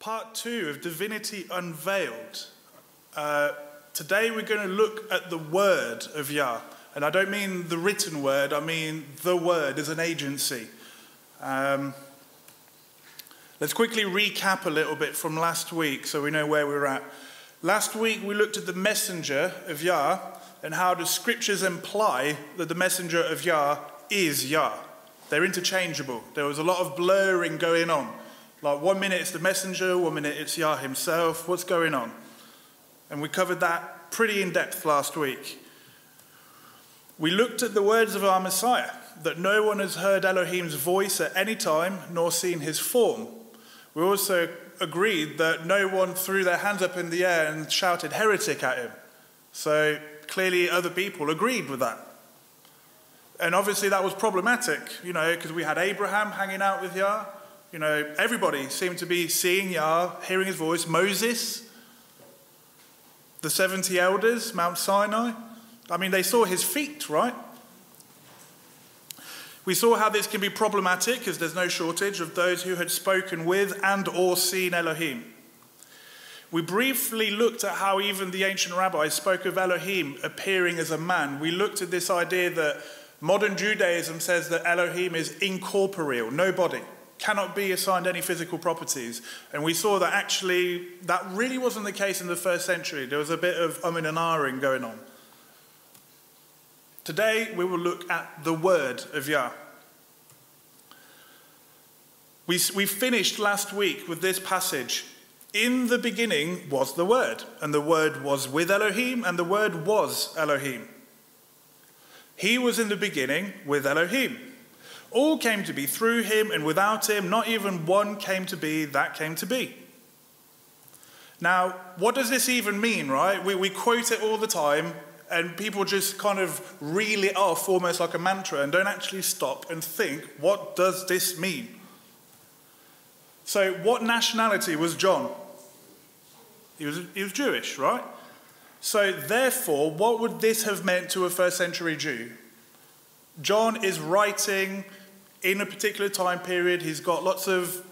part two of Divinity Unveiled. Uh, today we're going to look at the word of Yah. And I don't mean the written word, I mean the word as an agency. Um, let's quickly recap a little bit from last week so we know where we're at. Last week we looked at the messenger of Yah and how the scriptures imply that the messenger of Yah is Yah. They're interchangeable. There was a lot of blurring going on. Like one minute it's the messenger, one minute it's Yah himself. What's going on? And we covered that pretty in depth last week. We looked at the words of our Messiah that no one has heard Elohim's voice at any time nor seen his form. We also agreed that no one threw their hands up in the air and shouted heretic at him. So clearly, other people agreed with that. And obviously, that was problematic, you know, because we had Abraham hanging out with Yah. You know, everybody seemed to be seeing Yah, hearing his voice. Moses, the 70 elders, Mount Sinai. I mean, they saw his feet, right? We saw how this can be problematic because there's no shortage of those who had spoken with and or seen Elohim. We briefly looked at how even the ancient rabbis spoke of Elohim appearing as a man. We looked at this idea that modern Judaism says that Elohim is incorporeal, no body, cannot be assigned any physical properties. And we saw that actually that really wasn't the case in the first century. There was a bit of umming and ahhing going on. Today, we will look at the word of Yah. We, we finished last week with this passage. In the beginning was the Word, and the Word was with Elohim, and the Word was Elohim. He was in the beginning with Elohim. All came to be through him, and without him, not even one came to be that came to be. Now, what does this even mean, right? We, we quote it all the time, and people just kind of reel it off almost like a mantra and don't actually stop and think, what does this mean? So, what nationality was John? He was, he was Jewish, right? So, therefore, what would this have meant to a first century Jew? John is writing in a particular time period. He's got lots of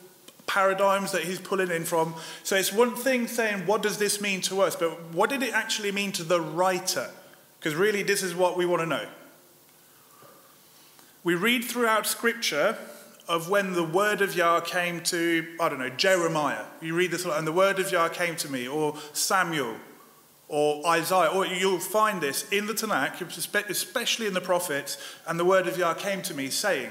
paradigms that he's pulling in from. So, it's one thing saying, what does this mean to us? But what did it actually mean to the writer? Because really, this is what we want to know. We read throughout Scripture of when the word of Yah came to, I don't know, Jeremiah. You read this, and the word of Yah came to me, or Samuel, or Isaiah, or you'll find this in the Tanakh, especially in the prophets, and the word of Yah came to me, saying.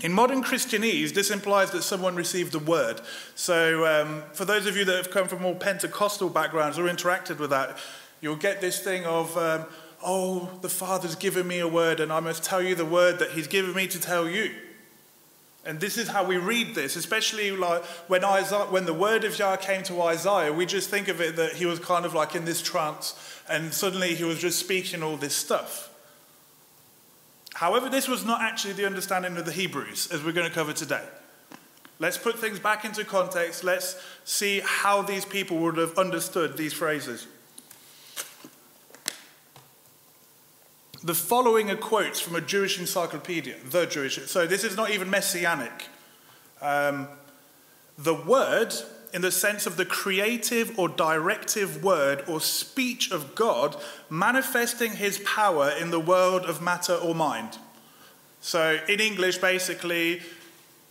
In modern Christianese, this implies that someone received a word. So, um, for those of you that have come from more Pentecostal backgrounds or interacted with that, you'll get this thing of, um, oh, the Father's given me a word, and I must tell you the word that He's given me to tell you. And this is how we read this, especially like when Isaiah, when the word of Yah came to Isaiah, we just think of it that he was kind of like in this trance, and suddenly he was just speaking all this stuff. However, this was not actually the understanding of the Hebrews, as we're going to cover today. Let's put things back into context. Let's see how these people would have understood these phrases. The following are quotes from a Jewish encyclopedia, the Jewish. So this is not even messianic. Um, the word, in the sense of the creative or directive word or speech of God, manifesting his power in the world of matter or mind. So in English, basically,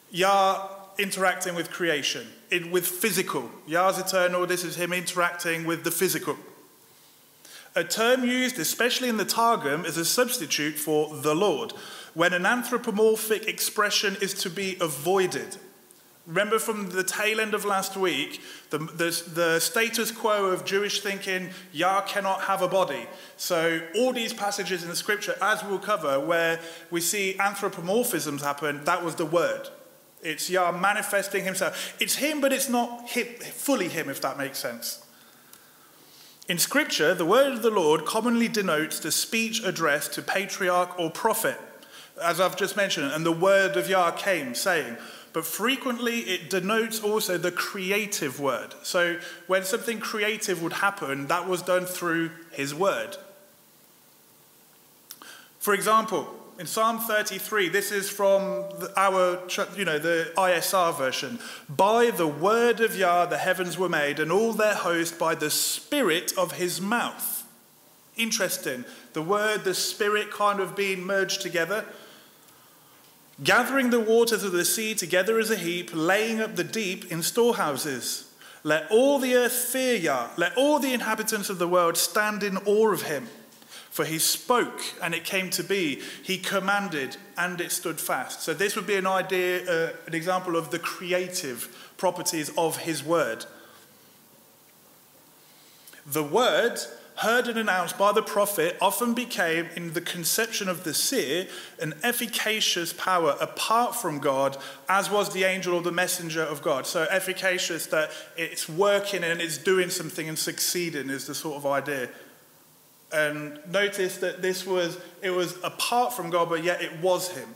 Yah interacting with creation, in, with physical. Yah's eternal, this is him interacting with the physical a term used especially in the Targum as a substitute for the Lord, when an anthropomorphic expression is to be avoided. Remember from the tail end of last week, the, the, the, status quo of Jewish thinking, Yah cannot have a body. So, all these passages in the scripture, as we'll cover, where we see anthropomorphisms happen, that was the word. It's Yah manifesting himself. It's him, but it's not him, fully him, if that makes sense. In Scripture, the word of the Lord commonly denotes the speech addressed to patriarch or prophet, as I've just mentioned, and the word of Yah came, saying, but frequently it denotes also the creative word. So when something creative would happen, that was done through his word. For example, In Psalm 33, this is from our, you know, the ISR version. By the word of Yah the heavens were made, and all their host by the spirit of his mouth. Interesting. The word, the spirit kind of being merged together. Gathering the waters of the sea together as a heap, laying up the deep in storehouses. Let all the earth fear Yah. Let all the inhabitants of the world stand in awe of him. For he spoke and it came to be. He commanded and it stood fast. So this would be an idea, uh, an example of the creative properties of his word. The word heard and announced by the prophet often became, in the conception of the seer, an efficacious power apart from God, as was the angel or the messenger of God. So, efficacious that it's working and it's doing something and succeeding is the sort of idea. And notice that this was, it was apart from God, but yet it was Him.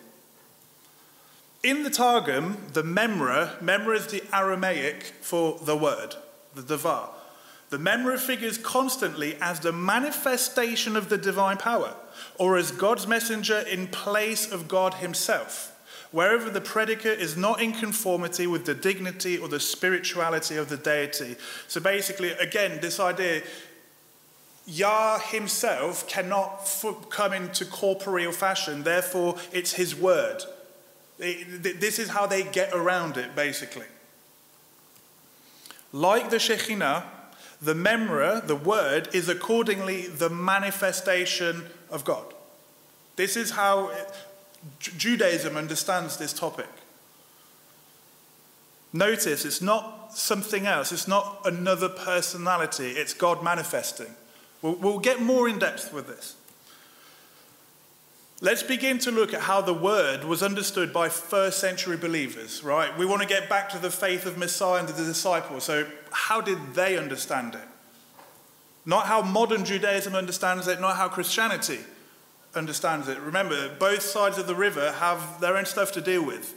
In the Targum, the memra, memra is the Aramaic for the word, the davar. The memra figures constantly as the manifestation of the divine power, or as God's messenger in place of God himself, wherever the predicate is not in conformity with the dignity or the spirituality of the deity. So basically, again, this idea Yah himself cannot come into corporeal fashion, therefore, it's his word. This is how they get around it, basically. Like the Shekhinah, the memra, the word, is accordingly the manifestation of God. This is how Judaism understands this topic. Notice it's not something else, it's not another personality, it's God manifesting. We'll, we'll get more in depth with this. Let's begin to look at how the word was understood by first century believers, right? We want to get back to the faith of Messiah and the disciples. So, how did they understand it? Not how modern Judaism understands it, not how Christianity understands it. Remember, both sides of the river have their own stuff to deal with.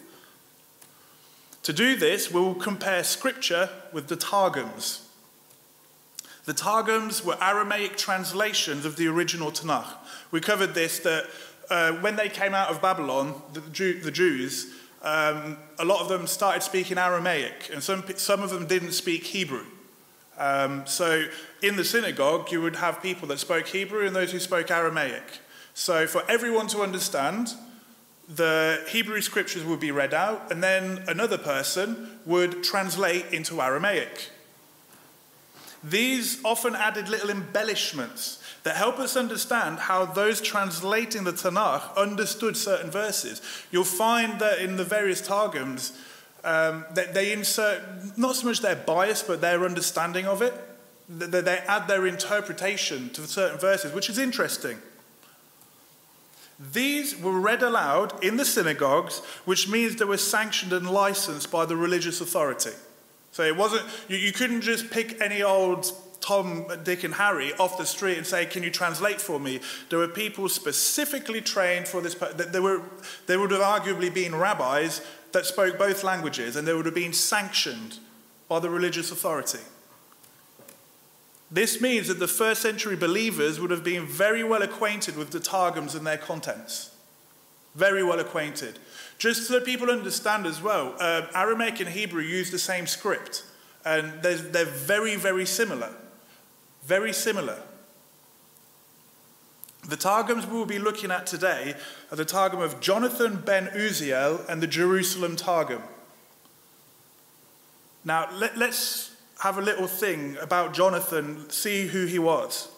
To do this, we'll compare scripture with the Targums. The Targums were Aramaic translations of the original Tanakh. We covered this that uh, when they came out of Babylon, the, Jew, the Jews, um, a lot of them started speaking Aramaic, and some, some of them didn't speak Hebrew. Um, so in the synagogue, you would have people that spoke Hebrew and those who spoke Aramaic. So for everyone to understand, the Hebrew scriptures would be read out, and then another person would translate into Aramaic. These often added little embellishments that help us understand how those translating the Tanakh understood certain verses. You'll find that in the various Targums, um, that they insert not so much their bias, but their understanding of it. That they add their interpretation to certain verses, which is interesting. These were read aloud in the synagogues, which means they were sanctioned and licensed by the religious authority. So it wasn't, you, you couldn't just pick any old Tom, Dick, and Harry off the street and say, Can you translate for me? There were people specifically trained for this. There, were, there would have arguably been rabbis that spoke both languages, and they would have been sanctioned by the religious authority. This means that the first century believers would have been very well acquainted with the Targums and their contents. Very well acquainted. Just so people understand as well, uh, Aramaic and Hebrew use the same script, and they're, they're very, very similar. Very similar. The Targums we will be looking at today are the Targum of Jonathan ben Uziel and the Jerusalem Targum. Now, let, us have a little thing about Jonathan, see who he was.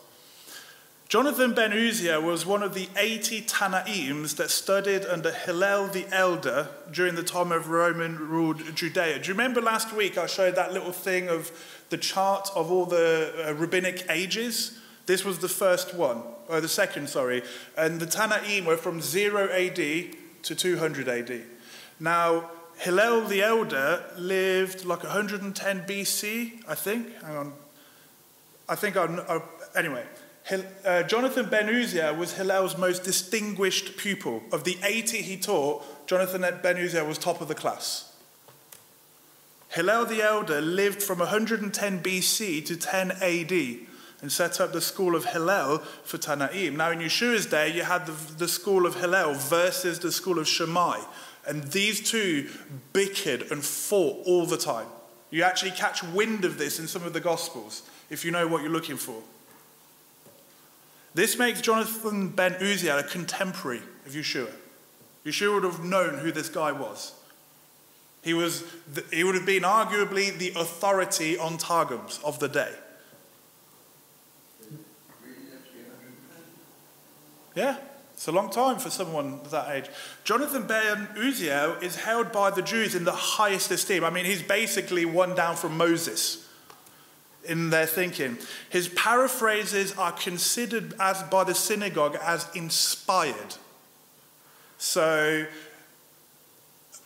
Jonathan ben Uziel was one of the 80 Tanaims that studied under Hillel the Elder during the time of Roman ruled Judea. Do you remember last week I showed that little thing of the chart of all the uh, rabbinic ages. This was the first one, or the second, sorry. And the Tanaim were from 0 AD to 200 AD. Now, Hillel the Elder lived like 110 BC, I think. Hang on. I think I'm. Uh, anyway, uh, Jonathan Ben Uziah was Hillel's most distinguished pupil. Of the 80 he taught, Jonathan Ben Uziah was top of the class. Hillel the Elder lived from 110 BC to 10 AD. and set up the school of Hillel for Tanaim. Now, in Yeshua's day, you had the, the school of Hillel versus the school of Shammai. And these two bickered and fought all the time. You actually catch wind of this in some of the Gospels, if you know what you're looking for. This makes Jonathan ben Uziel a contemporary of Yeshua. Yeshua would have known who this guy was. He, was the, he would have been arguably the authority on Targums of the day. Yeah, it's a long time for someone that age. Jonathan ben Uziel is held by the Jews in the highest esteem. I mean, he's basically one down from Moses in their thinking. His paraphrases are considered as by the synagogue as inspired. So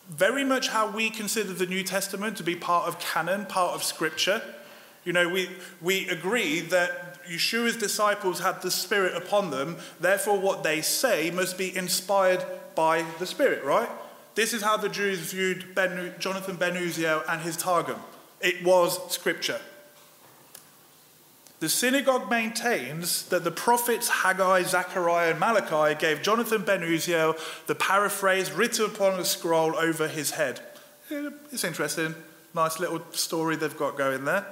very much how we consider the New Testament to be part of canon, part of scripture. You know, we, we agree that Yeshua's disciples had the Spirit upon them, therefore, what they say must be inspired by the Spirit, right? This is how the Jews viewed ben, Jonathan ben Uziel and his Targum. It was scripture. The synagogue maintains that the prophets Haggai, Zechariah, and Malachi gave Jonathan ben Uziel the paraphrase written upon a scroll over his head. Eh, it's interesting. Nice little story they've got going there.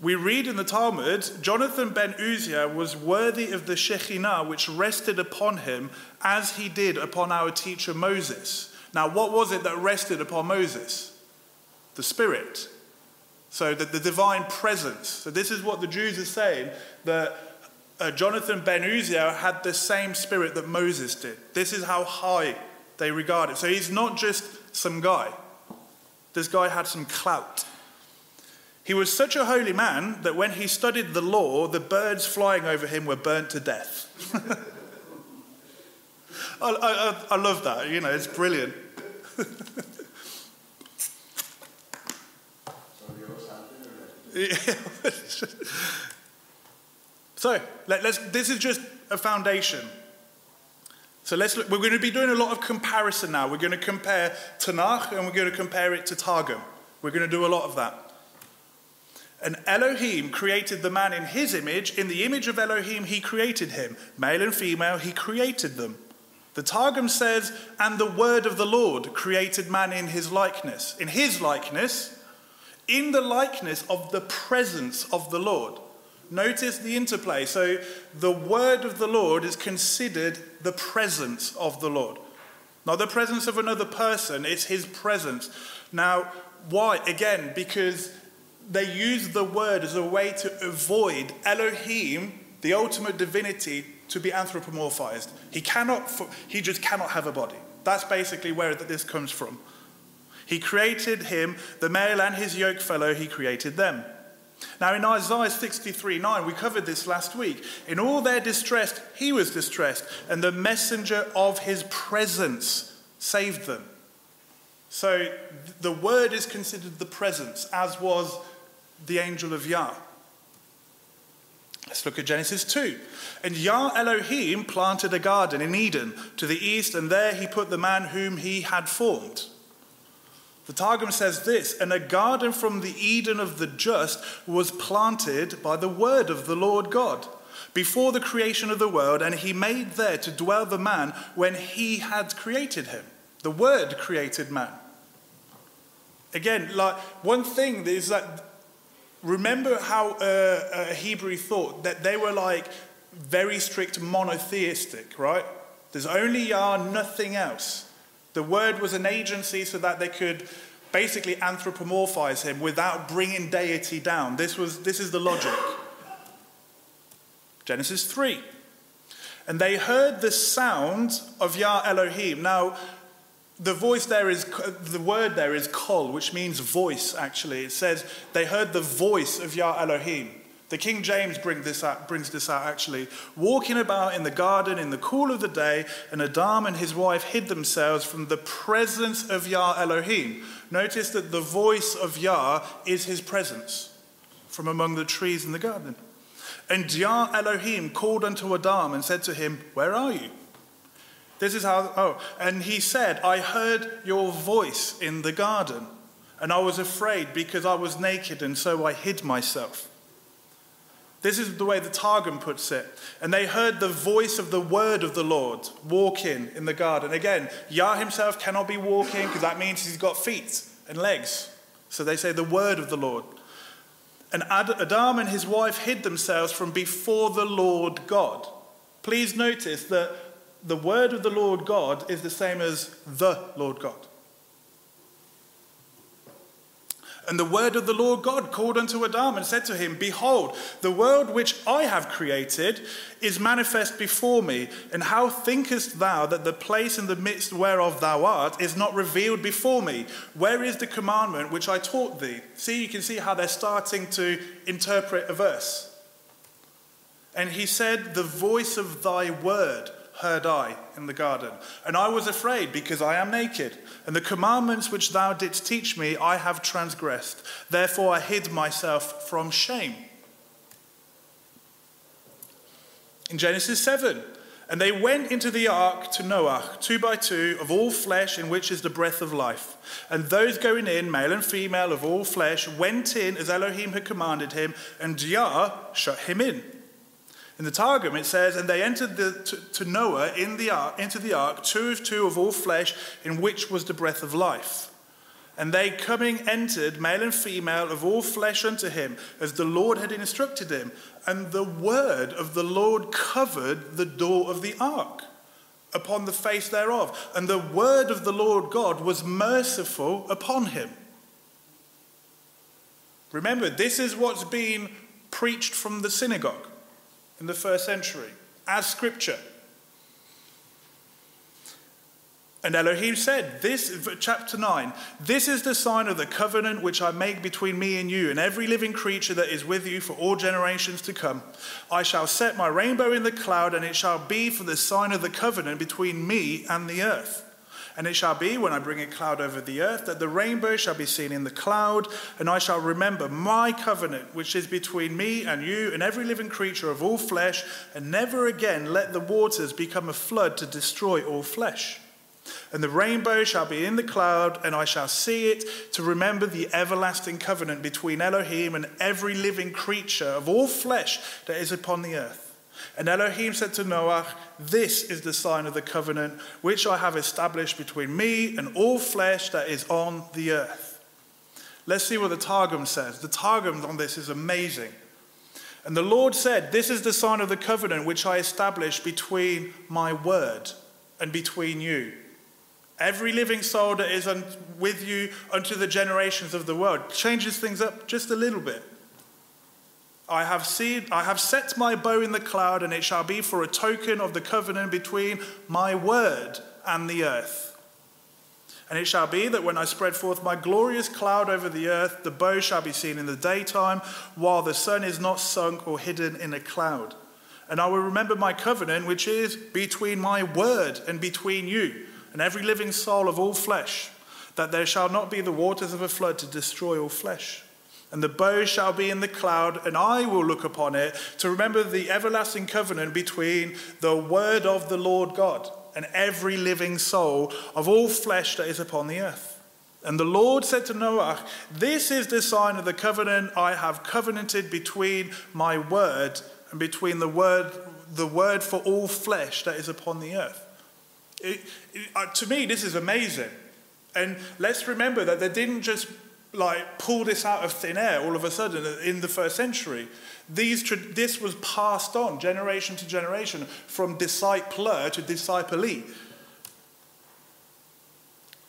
We read in the Talmud, Jonathan ben Uziel was worthy of the Shekhinah which rested upon him as he did upon our teacher Moses. Now, what was it that rested upon Moses? The Spirit. So the, the divine presence. So this is what the Jews are saying that uh, Jonathan ben Uziel had the same spirit that Moses did. This is how high they regard it. So he's not just some guy. This guy had some clout. He was such a holy man that when he studied the law, the birds flying over him were burnt to death. I, I, I love that, you know, it's brilliant. so let, us this is just a foundation. So let's look, we're going to be doing a lot of comparison now. We're going to compare Tanakh and we're going to compare it to Targum. We're going to do a lot of that. And Elohim created the man in his image. In the image of Elohim, he created him. Male and female, he created them. The Targum says, and the word of the Lord created man in his likeness. In his likeness, in the likeness of the presence of the Lord. Notice the interplay. So the word of the Lord is considered the presence of the Lord. Not the presence of another person, it's his presence. Now, why? Again, because they use the word as a way to avoid Elohim, the ultimate divinity, to be anthropomorphized. He cannot, he just cannot have a body. That's basically where this comes from. He created him, the male and his yoke fellow, he created them. Now, in Isaiah 63 9, we covered this last week. In all their distress, he was distressed, and the messenger of his presence saved them. So the word is considered the presence, as was the angel of Yah. Let's look at Genesis 2. And Yah Elohim planted a garden in Eden to the east, and there he put the man whom he had formed. The Targum says this And a garden from the Eden of the just was planted by the word of the Lord God before the creation of the world, and he made there to dwell the man when he had created him. The word created man. Again, like one thing is that remember how uh, uh, Hebrew thought that they were like very strict monotheistic, right? There's only Yah, nothing else. The word was an agency so that they could basically anthropomorphize him without bringing deity down. This, was, this is the logic. Genesis 3. And they heard the sound of Yah Elohim. Now, the voice there is, the word there is kol, which means voice, actually. It says they heard the voice of Yah Elohim. The King James bring this out, brings this out actually. Walking about in the garden in the cool of the day, and Adam and his wife hid themselves from the presence of Yah Elohim. Notice that the voice of Yah is his presence from among the trees in the garden. And Yah Elohim called unto Adam and said to him, Where are you? This is how, oh, and he said, I heard your voice in the garden, and I was afraid because I was naked, and so I hid myself. This is the way the Targum puts it. And they heard the voice of the word of the Lord walking in the garden. Again, Yah himself cannot be walking because that means he's got feet and legs. So they say the word of the Lord. And Adam and his wife hid themselves from before the Lord God. Please notice that the word of the Lord God is the same as the Lord God. And the word of the Lord God called unto Adam and said to him, Behold, the world which I have created is manifest before me. And how thinkest thou that the place in the midst whereof thou art is not revealed before me? Where is the commandment which I taught thee? See, you can see how they're starting to interpret a verse. And he said, The voice of thy word heard I in the garden. And I was afraid because I am naked, and the commandments which thou didst teach me I have transgressed. Therefore I hid myself from shame. In Genesis 7, and they went into the ark to Noah, two by two, of all flesh, in which is the breath of life. And those going in, male and female of all flesh, went in as Elohim had commanded him, and Yah shut him in. In the Targum, it says, And they entered the, to, to, Noah in the ark, into the ark, two of two of all flesh, in which was the breath of life. And they coming entered, male and female, of all flesh unto him, as the Lord had instructed him. And the word of the Lord covered the door of the ark upon the face thereof. And the word of the Lord God was merciful upon him. Remember, this is what's being preached from the synagogue in the first century as scripture. And Elohim said, This, chapter 9, this is the sign of the covenant which I make between me and you and every living creature that is with you for all generations to come. I shall set my rainbow in the cloud, and it shall be for the sign of the covenant between me and the earth. And it shall be, when I bring a cloud over the earth, that the rainbow shall be seen in the cloud, and I shall remember my covenant, which is between me and you and every living creature of all flesh, and never again let the waters become a flood to destroy all flesh. And the rainbow shall be in the cloud, and I shall see it to remember the everlasting covenant between Elohim and every living creature of all flesh that is upon the earth. And Elohim said to Noah, This is the sign of the covenant which I have established between me and all flesh that is on the earth. Let's see what the Targum says. The Targum on this is amazing. And the Lord said, This is the sign of the covenant which I established between my word and between you. Every living soul that is with you unto the generations of the world changes things up just a little bit. I have, seen, I have set my bow in the cloud, and it shall be for a token of the covenant between my word and the earth. And it shall be that when I spread forth my glorious cloud over the earth, the bow shall be seen in the daytime, while the sun is not sunk or hidden in a cloud. And I will remember my covenant, which is between my word and between you, and every living soul of all flesh, that there shall not be the waters of a flood to destroy all flesh. And the bow shall be in the cloud, and I will look upon it to remember the everlasting covenant between the word of the Lord God and every living soul of all flesh that is upon the earth. And the Lord said to Noah, This is the sign of the covenant I have covenanted between my word and between the word, the word for all flesh that is upon the earth. It, it, uh, to me, this is amazing. And let's remember that they didn't just like pull this out of thin air all of a sudden in the first century. These, this was passed on generation to generation from discipler to disciplee.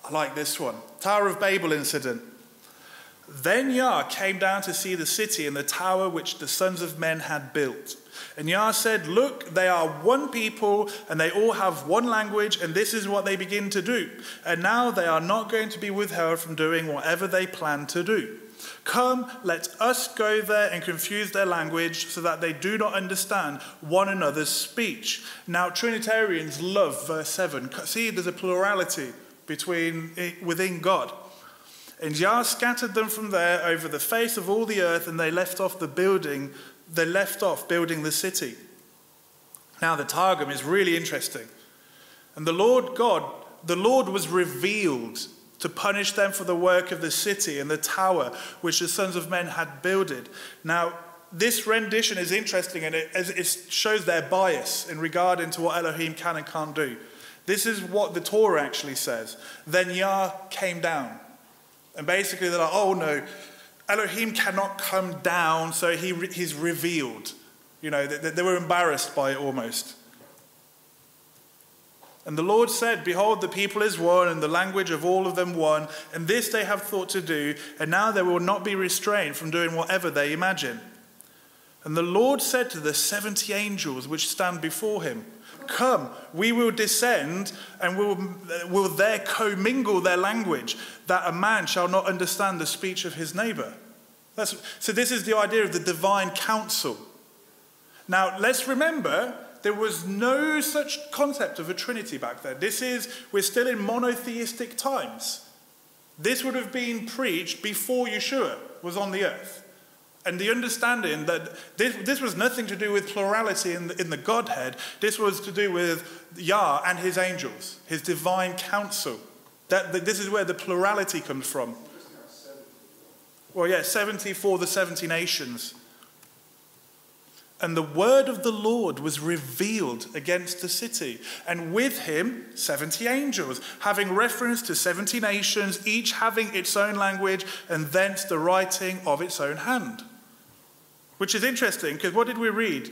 I like this one Tower of Babel incident. Then Yah came down to see the city and the tower which the sons of men had built. And Yah said, Look, they are one people, and they all have one language, and this is what they begin to do. And now they are not going to be withheld from doing whatever they plan to do. Come, let us go there and confuse their language so that they do not understand one another's speech. Now, Trinitarians love verse 7. See, there's a plurality between, eh, within God. And Yah scattered them from there over the face of all the earth, and they left off the building they left off building the city. Now, the Targum is really interesting. And the Lord God, the Lord was revealed to punish them for the work of the city and the tower which the sons of men had builded. Now, this rendition is interesting and it, it shows their bias in regard into what Elohim can and can't do. This is what the Torah actually says. Then Yah came down. And basically, they're like, oh no, Elohim cannot come down, so he, he's revealed. You know, they, they were embarrassed by it almost. And the Lord said, Behold, the people is one, and the language of all of them one, and this they have thought to do, and now they will not be restrained from doing whatever they imagine. And the Lord said to the seventy angels which stand before him, Come, we will descend and will, will there commingle their language, that a man shall not understand the speech of his neighbor. That's, so, this is the idea of the divine council. Now, let's remember there was no such concept of a trinity back then. This is, we're still in monotheistic times. This would have been preached before Yeshua was on the earth. And the understanding that this, this was nothing to do with plurality in the, in the Godhead, this was to do with Yah and his angels, his divine council. That, that this is where the plurality comes from. Well, yeah, 70 for the 70 nations. And the word of the Lord was revealed against the city, and with him 70 angels, having reference to 70 nations, each having its own language, and thence the writing of its own hand. Which is interesting, because what did we read?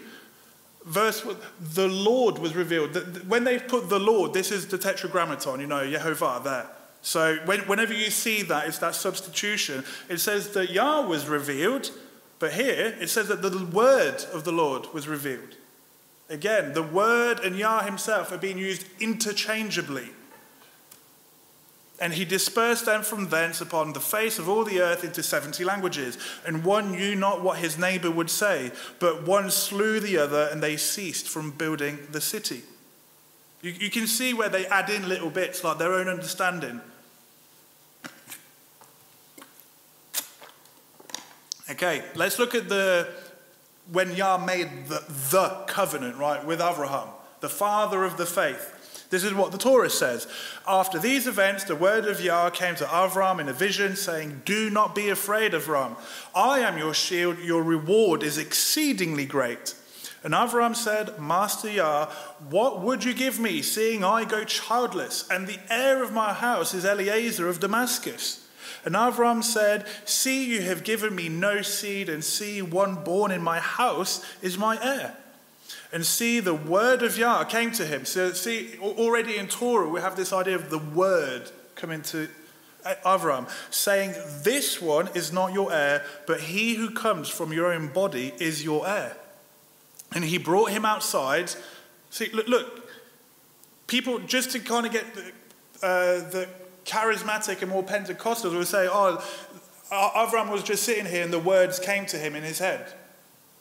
Verse, the Lord was revealed. When they put the Lord, this is the tetragrammaton, you know, Yehovah there. So when, whenever you see that, it's that substitution. It says that Yah was revealed, but here it says that the word of the Lord was revealed. Again, the word and Yah himself are being used interchangeably. And he dispersed them from thence upon the face of all the earth into seventy languages. And one knew not what his neighbor would say, but one slew the other, and they ceased from building the city. You, you can see where they add in little bits like their own understanding. Okay, let's look at the when Yah made the, the covenant, right, with Abraham, the father of the faith. This is what the Torah says. After these events, the word of Yah came to Avram in a vision, saying, Do not be afraid, Avram. I am your shield, your reward is exceedingly great. And Avram said, Master Yah, what would you give me, seeing I go childless, and the heir of my house is Eliezer of Damascus? And Avram said, See, you have given me no seed, and see, one born in my house is my heir. And see, the word of Yah came to him. So, see, already in Torah, we have this idea of the word coming to Avram, saying, This one is not your heir, but he who comes from your own body is your heir. And he brought him outside. See, look, look people, just to kind of get the, uh, the charismatic and more Pentecostals will say, oh, Avram was just sitting here and the words came to him in his head.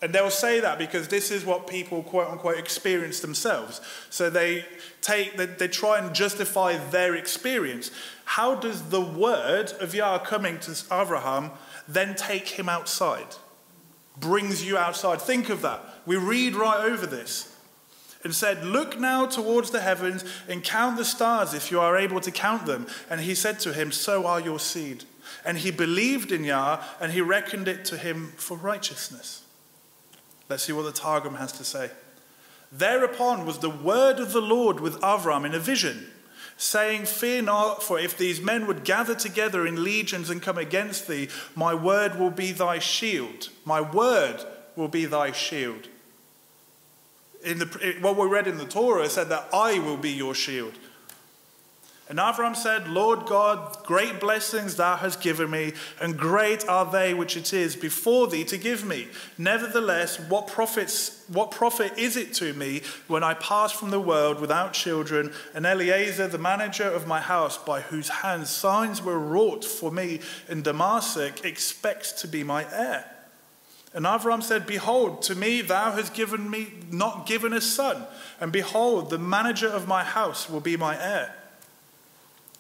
And they'll say that because this is what people, quote unquote, experience themselves. So they take, they, they try and justify their experience. How does the word of Yah coming to Abraham then take him outside? Brings you outside. Think of that. We read right over this and said, Look now towards the heavens and count the stars if you are able to count them. And he said to him, So are your seed. And he believed in Yah, and he reckoned it to him for righteousness. Let's see what the Targum has to say. Thereupon was the word of the Lord with Avram in a vision, saying, Fear not, for if these men would gather together in legions and come against thee, my word will be thy shield. My word will be thy shield in the, what we read in the Torah said that I will be your shield. And Avram said, Lord God, great blessings thou hast given me, and great are they which it is before thee to give me. Nevertheless, what, profits, what profit is it to me when I pass from the world without children, and Eliezer, the manager of my house, by whose hands signs were wrought for me in Damascus, expects to be my heir? And Avram said, Behold, to me thou hast given me not given a son, and behold, the manager of my house will be my heir.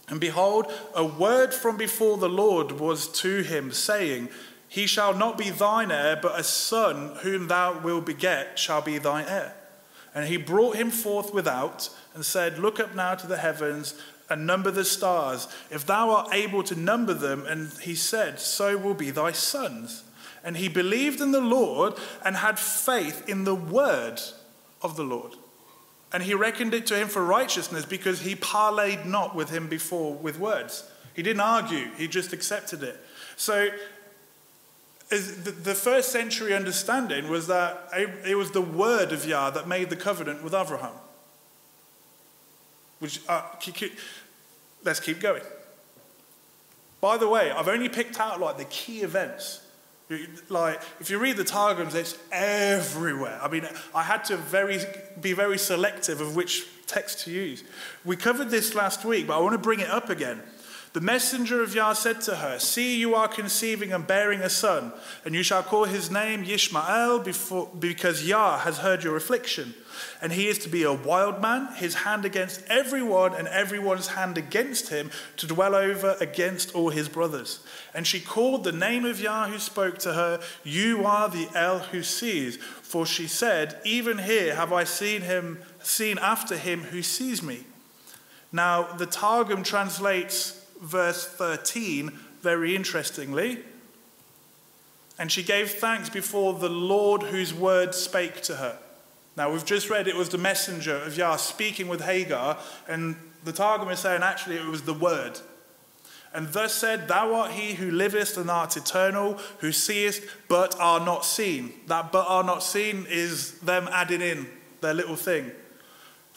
And behold, a word from before the Lord was to him, saying, He shall not be thine heir, but a son whom thou wilt beget shall be thy heir. And he brought him forth without, and said, Look up now to the heavens and number the stars, if thou art able to number them. And he said, So will be thy sons. And he believed in the Lord and had faith in the word of the Lord. And he reckoned it to him for righteousness because he parleyed not with him before with words. He didn't argue, he just accepted it. So the first century understanding was that it was the word of Yah that made the covenant with Abraham. Which, uh, let's keep going. By the way, I've only picked out like the key events. Like, if you read the Targums, it's everywhere. I mean, I had to very, be very selective of which text to use. We covered this last week, but I want to bring it up again. The messenger of Yah said to her, See, you are conceiving and bearing a son, and you shall call his name Yishmael before, because Yah has heard your affliction. And he is to be a wild man, his hand against everyone, and everyone's hand against him, to dwell over against all his brothers. And she called the name of Yah who spoke to her, You are the El who sees. For she said, Even here have I seen him, seen after him who sees me. Now, the Targum translates verse 13 very interestingly. And she gave thanks before the Lord whose word spake to her. Now, we've just read it was the messenger of Yah speaking with Hagar, and the Targum is saying actually it was the word. And thus said, Thou art he who livest and art eternal, who seest but are not seen. That but are not seen is them adding in their little thing.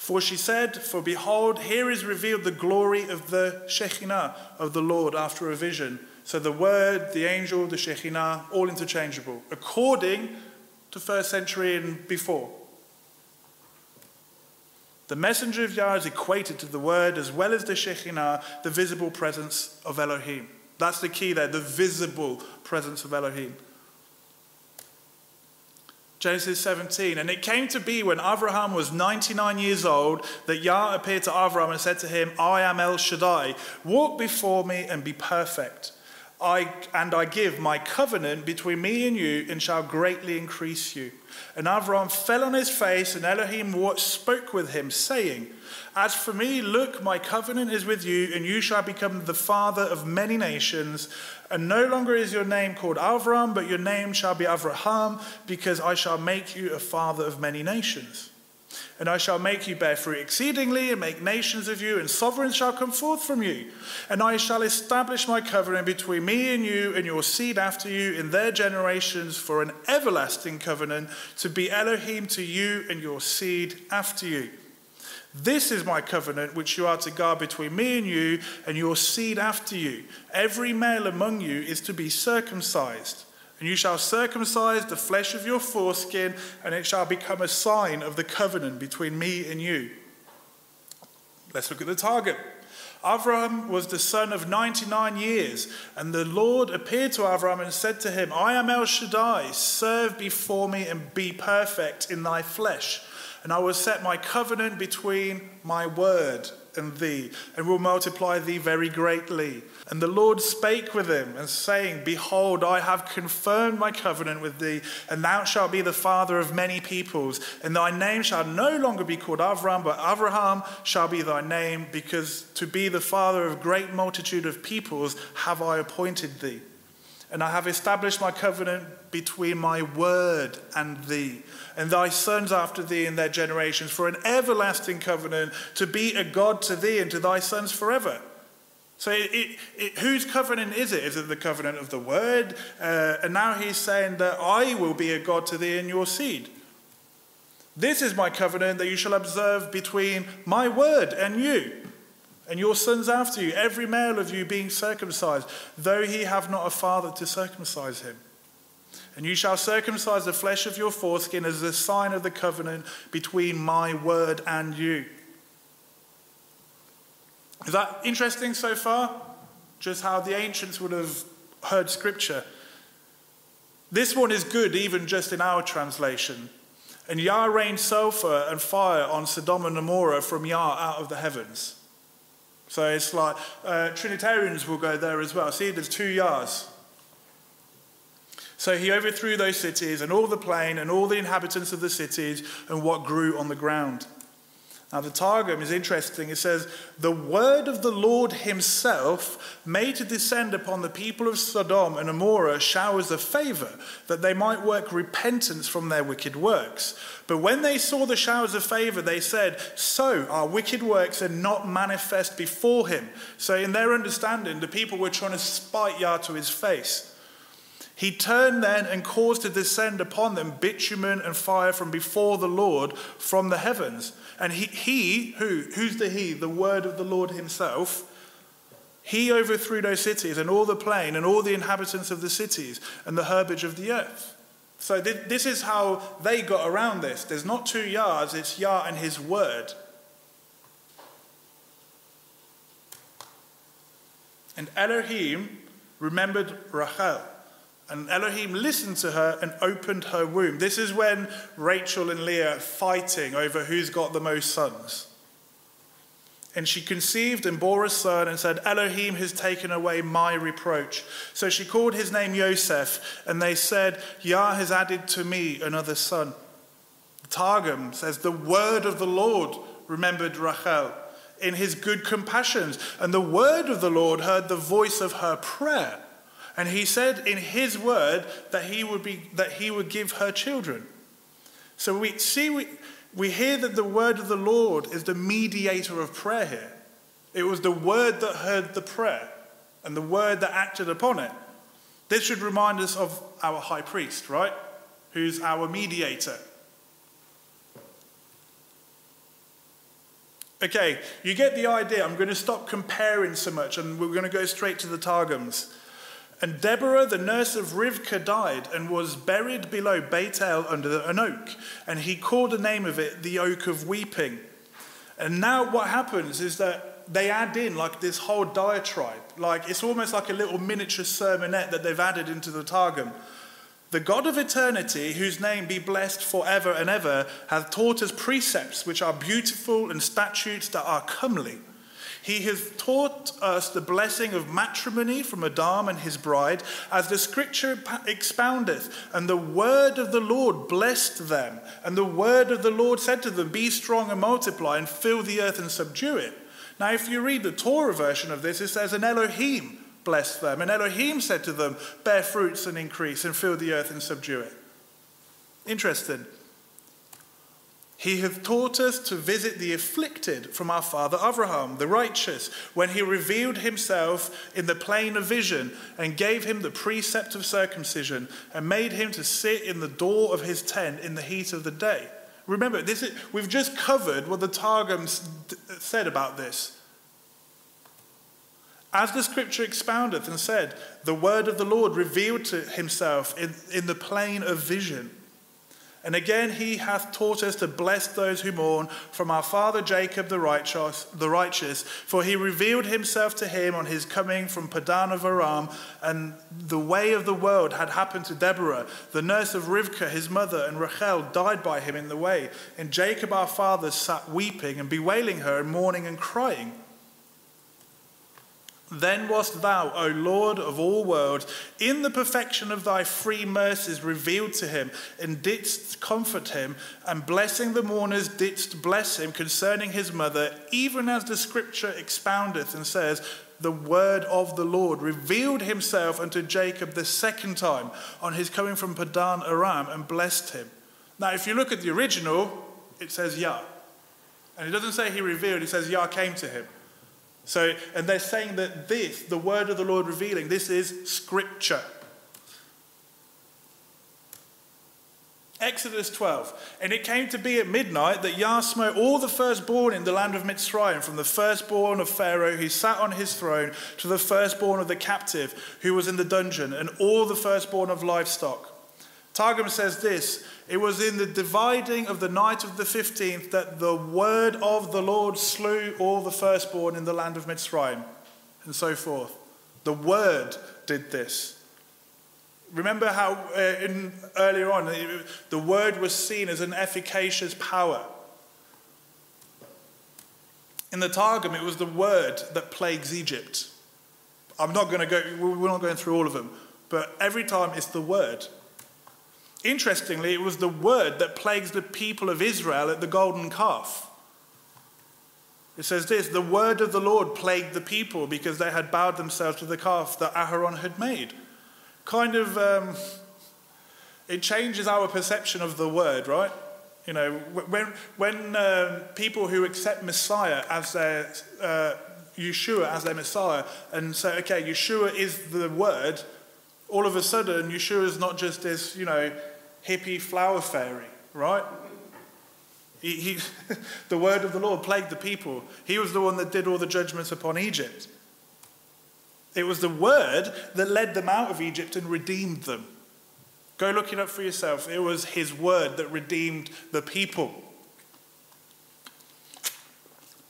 For she said, For behold, here is revealed the glory of the Shekhinah of the Lord after a vision. So the word, the angel, the Shekhinah, all interchangeable, according to first century and before. The messenger of Yah is equated to the word as well as the Shekhinah, the visible presence of Elohim. That's the key there, the visible presence of Elohim. Genesis 17. And it came to be when Abraham was 99 years old that Yah appeared to Abraham and said to him, I am El Shaddai. Walk before me and be perfect. I, and I give my covenant between me and you and shall greatly increase you. And Avram fell on his face, and Elohim spoke with him, saying, As for me, look, my covenant is with you, and you shall become the father of many nations. And no longer is your name called Avram, but your name shall be Avraham, because I shall make you a father of many nations. And I shall make you bear fruit exceedingly, and make nations of you, and sovereigns shall come forth from you. And I shall establish my covenant between me and you, and your seed after you, in their generations, for an everlasting covenant, to be Elohim to you and your seed after you. This is my covenant which you are to guard between me and you, and your seed after you. Every male among you is to be circumcised. And you shall circumcise the flesh of your foreskin, and it shall become a sign of the covenant between me and you. Let's look at the Targum. Avram was the son of 99 years, and the Lord appeared to Avram and said to him, I am El Shaddai, serve before me and be perfect in thy flesh. And I will set my covenant between my word and thee, and will multiply thee very greatly. And the Lord spake with him, and saying, Behold, I have confirmed my covenant with thee, and thou shalt be the father of many peoples, and thy name shall no longer be called Avram, but Abraham shall be thy name, because to be the father of great multitude of peoples have I appointed thee. And I have established my covenant between my word and thee, and thy sons after thee in their generations, for an everlasting covenant to be a God to thee and to thy sons forever. So, it, it, it, whose covenant is it? Is it the covenant of the word? Uh, and now he's saying that I will be a God to thee and your seed. This is my covenant that you shall observe between my word and you and your sons after you, every male of you being circumcised, though he have not a father to circumcise him. And you shall circumcise the flesh of your foreskin as a sign of the covenant between my word and you. Is that interesting so far? Just how the ancients would have heard scripture. This one is good, even just in our translation. And Yah rained sulfur and fire on Sodom and Gomorrah from Yah out of the heavens. So it's like uh, Trinitarians will go there as well. See, there's two Yahs. So he overthrew those cities and all the plain and all the inhabitants of the cities and what grew on the ground. Now, the Targum is interesting. It says, The word of the Lord himself made to descend upon the people of Sodom and Gomorrah showers of favor, that they might work repentance from their wicked works. But when they saw the showers of favor, they said, So our wicked works are not manifest before him. So, in their understanding, the people were trying to spite Yah to his face. He turned then and caused to descend upon them bitumen and fire from before the Lord from the heavens. And he, he who, who's the he? The word of the Lord himself. He overthrew those cities and all the plain and all the inhabitants of the cities and the herbage of the earth. So th- this is how they got around this. There's not two Yahs, it's Yah and his word. And Elohim remembered Rachel. And Elohim listened to her and opened her womb. This is when Rachel and Leah are fighting over who's got the most sons. And she conceived and bore a son and said, Elohim has taken away my reproach. So she called his name Yosef, and they said, Yah has added to me another son. Targum says, The word of the Lord remembered Rachel in his good compassions, and the word of the Lord heard the voice of her prayer. And he said in his word that he would, be, that he would give her children. So we see, we, we hear that the word of the Lord is the mediator of prayer here. It was the word that heard the prayer and the word that acted upon it. This should remind us of our high priest, right? Who's our mediator. Okay, you get the idea. I'm going to stop comparing so much and we're going to go straight to the Targums. And Deborah, the nurse of Rivkah, died and was buried below Bethel under an oak. And he called the name of it the Oak of Weeping. And now what happens is that they add in like this whole diatribe. Like it's almost like a little miniature sermonette that they've added into the Targum. The God of eternity, whose name be blessed forever and ever, hath taught us precepts which are beautiful and statutes that are comely he has taught us the blessing of matrimony from Adam and his bride, as the scripture expoundeth. And the word of the Lord blessed them. And the word of the Lord said to them, Be strong and multiply, and fill the earth and subdue it. Now, if you read the Torah version of this, it says, And Elohim blessed them. And Elohim said to them, Bear fruits and increase, and fill the earth and subdue it. Interesting. He hath taught us to visit the afflicted from our father Abraham, the righteous, when he revealed himself in the plain of vision and gave him the precept of circumcision and made him to sit in the door of his tent in the heat of the day. Remember, this is, we've just covered what the Targum said about this. As the scripture expoundeth and said, the word of the Lord revealed to himself in, in the plain of vision. And again, he hath taught us to bless those who mourn from our father Jacob the righteous, the righteous, for he revealed himself to him on his coming from Padan of Aram, and the way of the world had happened to Deborah, the nurse of Rivkah, his mother, and Rachel died by him in the way. And Jacob our father sat weeping and bewailing her, and mourning and crying. Then wast thou, O Lord of all worlds, in the perfection of thy free mercies revealed to him, and didst comfort him, and blessing the mourners didst bless him concerning his mother, even as the scripture expoundeth and says, The word of the Lord revealed himself unto Jacob the second time on his coming from Padan Aram, and blessed him. Now, if you look at the original, it says Yah. And it doesn't say he revealed, it says Yah came to him. So, and they're saying that this, the word of the Lord revealing, this is scripture. Exodus 12. And it came to be at midnight that Yah smote all the firstborn in the land of Mitzrayim, from the firstborn of Pharaoh who sat on his throne to the firstborn of the captive who was in the dungeon, and all the firstborn of livestock. Targum says this It was in the dividing of the night of the 15th that the word of the Lord slew all the firstborn in the land of Mitzrayim, and so forth. The word did this. Remember how uh, in, earlier on the word was seen as an efficacious power. In the Targum, it was the word that plagues Egypt. I'm not going to go, we're not going through all of them, but every time it's the word. Interestingly, it was the word that plagues the people of Israel at the golden calf. It says this The word of the Lord plagued the people because they had bowed themselves to the calf that Aharon had made. Kind of, um, it changes our perception of the word, right? You know, when, when um, people who accept Messiah as their, uh, Yeshua as their Messiah, and say, okay, Yeshua is the word, all of a sudden, Yeshua is not just this, you know, hippie flower fairy, right? He, he, the word of the Lord plagued the people. He was the one that did all the judgments upon Egypt. It was the word that led them out of Egypt and redeemed them. Go look it up for yourself. It was his word that redeemed the people.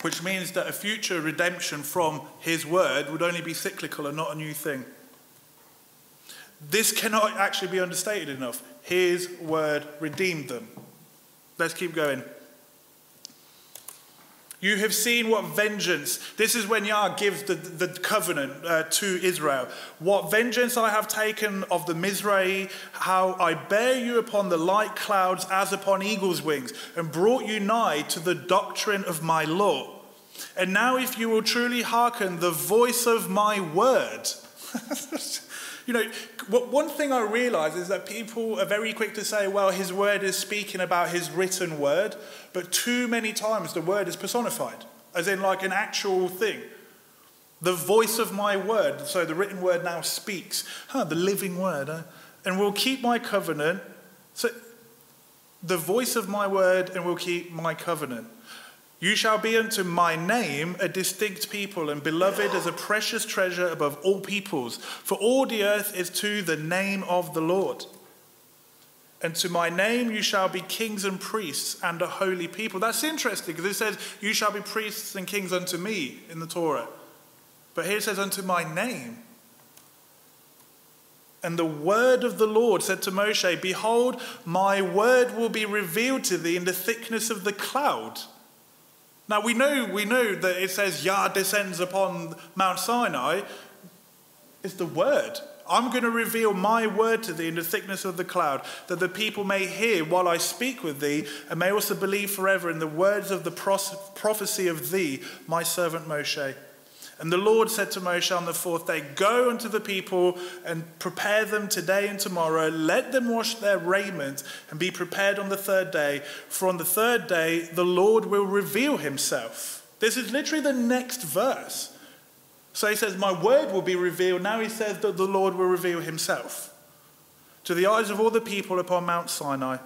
Which means that a future redemption from his word would only be cyclical and not a new thing. This cannot actually be understated enough. His word redeemed them. Let's keep going. You have seen what vengeance, this is when Yah gives the, the covenant uh, to Israel. What vengeance I have taken of the Mizrahi, how I bear you upon the light clouds as upon eagle's wings, and brought you nigh to the doctrine of my law. And now, if you will truly hearken the voice of my word. You know, one thing I realize is that people are very quick to say, well, his word is speaking about his written word, but too many times the word is personified, as in like an actual thing. The voice of my word, so the written word now speaks, huh, the living word, huh? and will keep my covenant. So the voice of my word and will keep my covenant. You shall be unto my name a distinct people and beloved as a precious treasure above all peoples. For all the earth is to the name of the Lord. And to my name you shall be kings and priests and a holy people. That's interesting because it says, You shall be priests and kings unto me in the Torah. But here it says, Unto my name. And the word of the Lord said to Moshe, Behold, my word will be revealed to thee in the thickness of the cloud. Now we know, we know that it says Yah descends upon Mount Sinai. It's the word. I'm going to reveal my word to thee in the thickness of the cloud, that the people may hear while I speak with thee, and may also believe forever in the words of the prophecy of thee, my servant Moshe. And the Lord said to Moshe on the fourth day, Go unto the people and prepare them today and tomorrow. Let them wash their raiment and be prepared on the third day. For on the third day, the Lord will reveal himself. This is literally the next verse. So he says, My word will be revealed. Now he says that the Lord will reveal himself to the eyes of all the people upon Mount Sinai.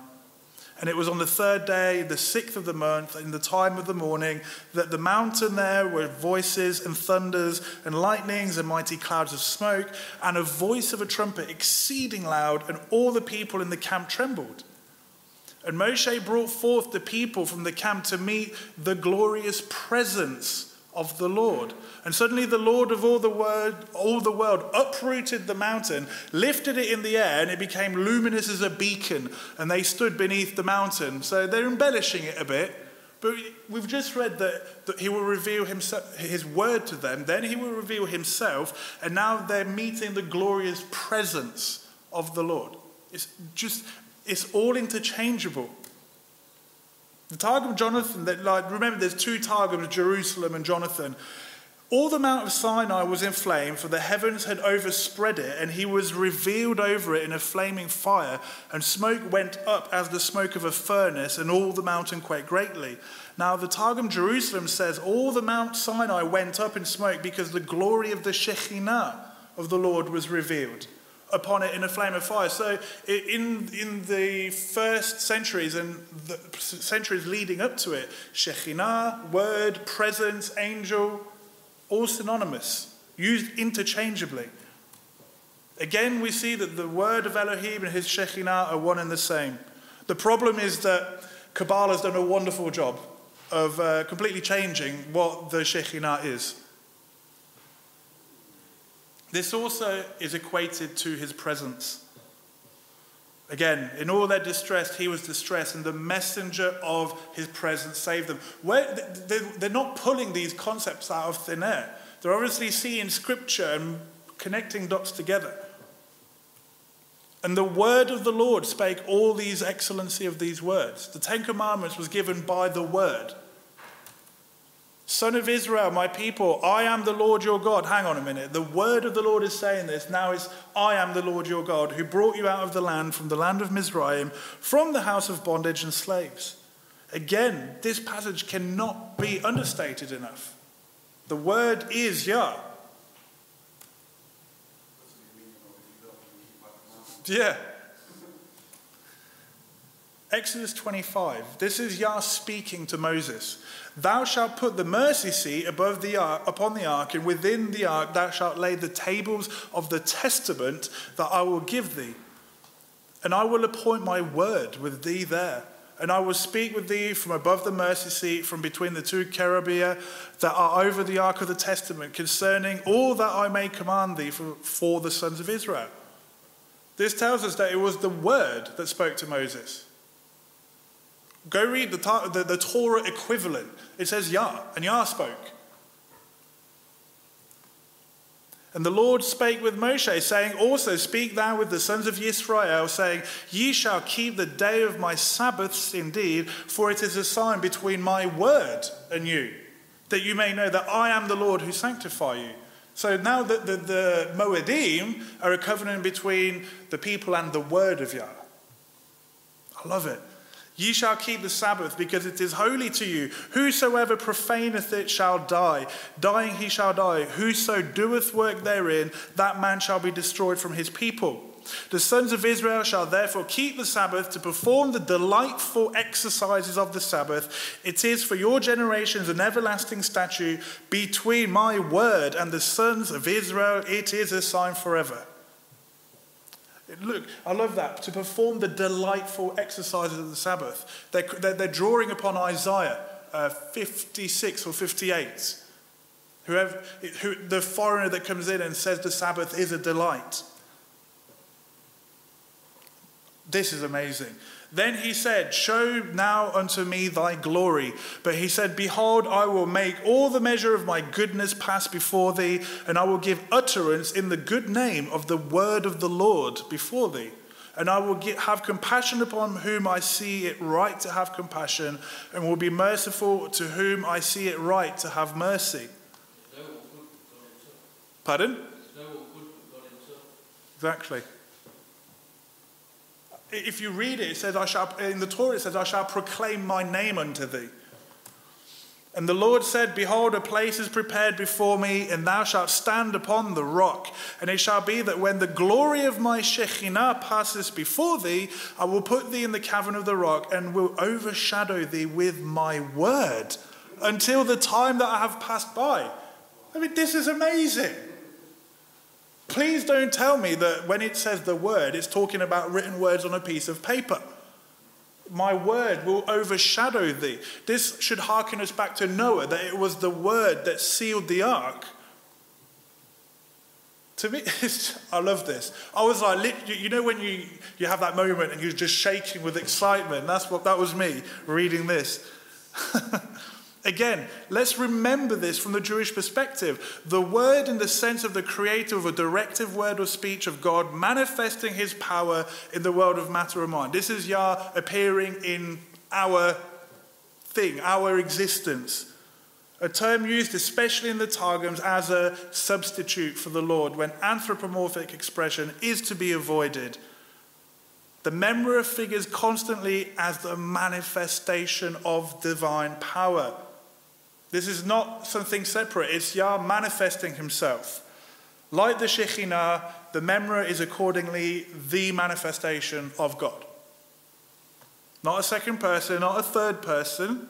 And it was on the third day, the sixth of the month, in the time of the morning, that the mountain there were voices and thunders and lightnings and mighty clouds of smoke, and a voice of a trumpet exceeding loud, and all the people in the camp trembled. And Moshe brought forth the people from the camp to meet the glorious presence of the Lord. And suddenly the Lord of all the world, all the world uprooted the mountain, lifted it in the air, and it became luminous as a beacon, and they stood beneath the mountain. So they're embellishing it a bit. But we've just read that, that he will reveal himself, his word to them, then he will reveal himself, and now they're meeting the glorious presence of the Lord. It's just, it's all interchangeable. The Targum Jonathan, that, like, remember there's two Targums, Jerusalem and Jonathan. All the Mount of Sinai was in flame, for the heavens had overspread it, and he was revealed over it in a flaming fire, and smoke went up as the smoke of a furnace, and all the mountain quaked greatly. Now, the Targum Jerusalem says all the Mount Sinai went up in smoke because the glory of the Shekhinah of the Lord was revealed upon it in a flame of fire. So, in, in the first centuries and the centuries leading up to it, Shekhinah, word, presence, angel, all synonymous, used interchangeably. Again, we see that the word of Elohim and his Shekhinah are one and the same. The problem is that Kabbalah has done a wonderful job of uh, completely changing what the Shekhinah is. This also is equated to his presence. Again, in all their distress, he was distressed, and the messenger of his presence saved them. they're not pulling these concepts out of thin air. They're obviously seeing scripture and connecting dots together. And the word of the Lord spake all these excellency of these words. The Ten Commandments was given by the word. Son of Israel, my people, I am the Lord your God. Hang on a minute. The word of the Lord is saying this. Now it's, I am the Lord your God, who brought you out of the land, from the land of Mizraim, from the house of bondage and slaves. Again, this passage cannot be understated enough. The word is Yah. Yeah. Exodus 25. This is Yah speaking to Moses. Thou shalt put the mercy seat above the ark, upon the ark, and within the ark thou shalt lay the tables of the testament that I will give thee. And I will appoint my word with thee there. And I will speak with thee from above the mercy seat, from between the two cherubim that are over the ark of the testament, concerning all that I may command thee for, for the sons of Israel. This tells us that it was the word that spoke to Moses. Go read the, the, the Torah equivalent. It says Yah, and Yah spoke. And the Lord spake with Moshe, saying, Also speak thou with the sons of Israel, saying, Ye shall keep the day of my Sabbaths indeed, for it is a sign between my word and you, that you may know that I am the Lord who sanctify you. So now the, the, the Moedim are a covenant between the people and the word of Yah. I love it. Ye shall keep the Sabbath, because it is holy to you. Whosoever profaneth it shall die. Dying he shall die. Whoso doeth work therein, that man shall be destroyed from his people. The sons of Israel shall therefore keep the Sabbath to perform the delightful exercises of the Sabbath. It is for your generations an everlasting statute between my word and the sons of Israel. It is a sign forever. Look, I love that. To perform the delightful exercises of the Sabbath. They're, they're, they're drawing upon Isaiah uh, 56 or 58. Whoever, who, the foreigner that comes in and says the Sabbath is a delight. This is amazing. Then he said, Show now unto me thy glory. But he said, Behold, I will make all the measure of my goodness pass before thee, and I will give utterance in the good name of the word of the Lord before thee. And I will get, have compassion upon whom I see it right to have compassion, and will be merciful to whom I see it right to have mercy. Pardon? Exactly if you read it, it says, I shall, in the Torah, it says, I shall proclaim my name unto thee. And the Lord said, Behold, a place is prepared before me, and thou shalt stand upon the rock. And it shall be that when the glory of my Shekhinah passes before thee, I will put thee in the cavern of the rock, and will overshadow thee with my word until the time that I have passed by. I mean, this is amazing. Please don't tell me that when it says the word, it's talking about written words on a piece of paper. My word will overshadow thee. This should hearken us back to Noah, that it was the word that sealed the ark. To me, I love this. I was like, you know, when you, you have that moment and you're just shaking with excitement? That's what that was me reading this. Again, let's remember this from the Jewish perspective. The word, in the sense of the creator of a directive word or speech of God, manifesting his power in the world of matter and mind. This is Yah appearing in our thing, our existence. A term used especially in the Targums as a substitute for the Lord when anthropomorphic expression is to be avoided. The memra figures constantly as the manifestation of divine power. This is not something separate, it's Yah manifesting himself. Like the Shekhinah, the Memra is accordingly the manifestation of God. Not a second person, not a third person.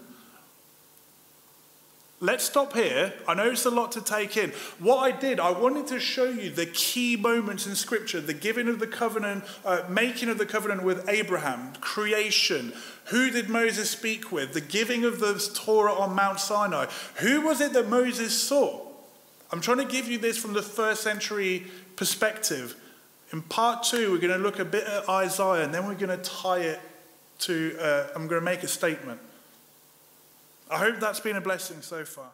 Let's stop here. I know it's a lot to take in. What I did, I wanted to show you the key moments in Scripture the giving of the covenant, uh, making of the covenant with Abraham, creation, who did Moses speak with? The giving of the Torah on Mount Sinai. Who was it that Moses saw? I'm trying to give you this from the first century perspective. In part two, we're going to look a bit at Isaiah and then we're going to tie it to, uh, I'm going to make a statement. I hope that's been a blessing so far.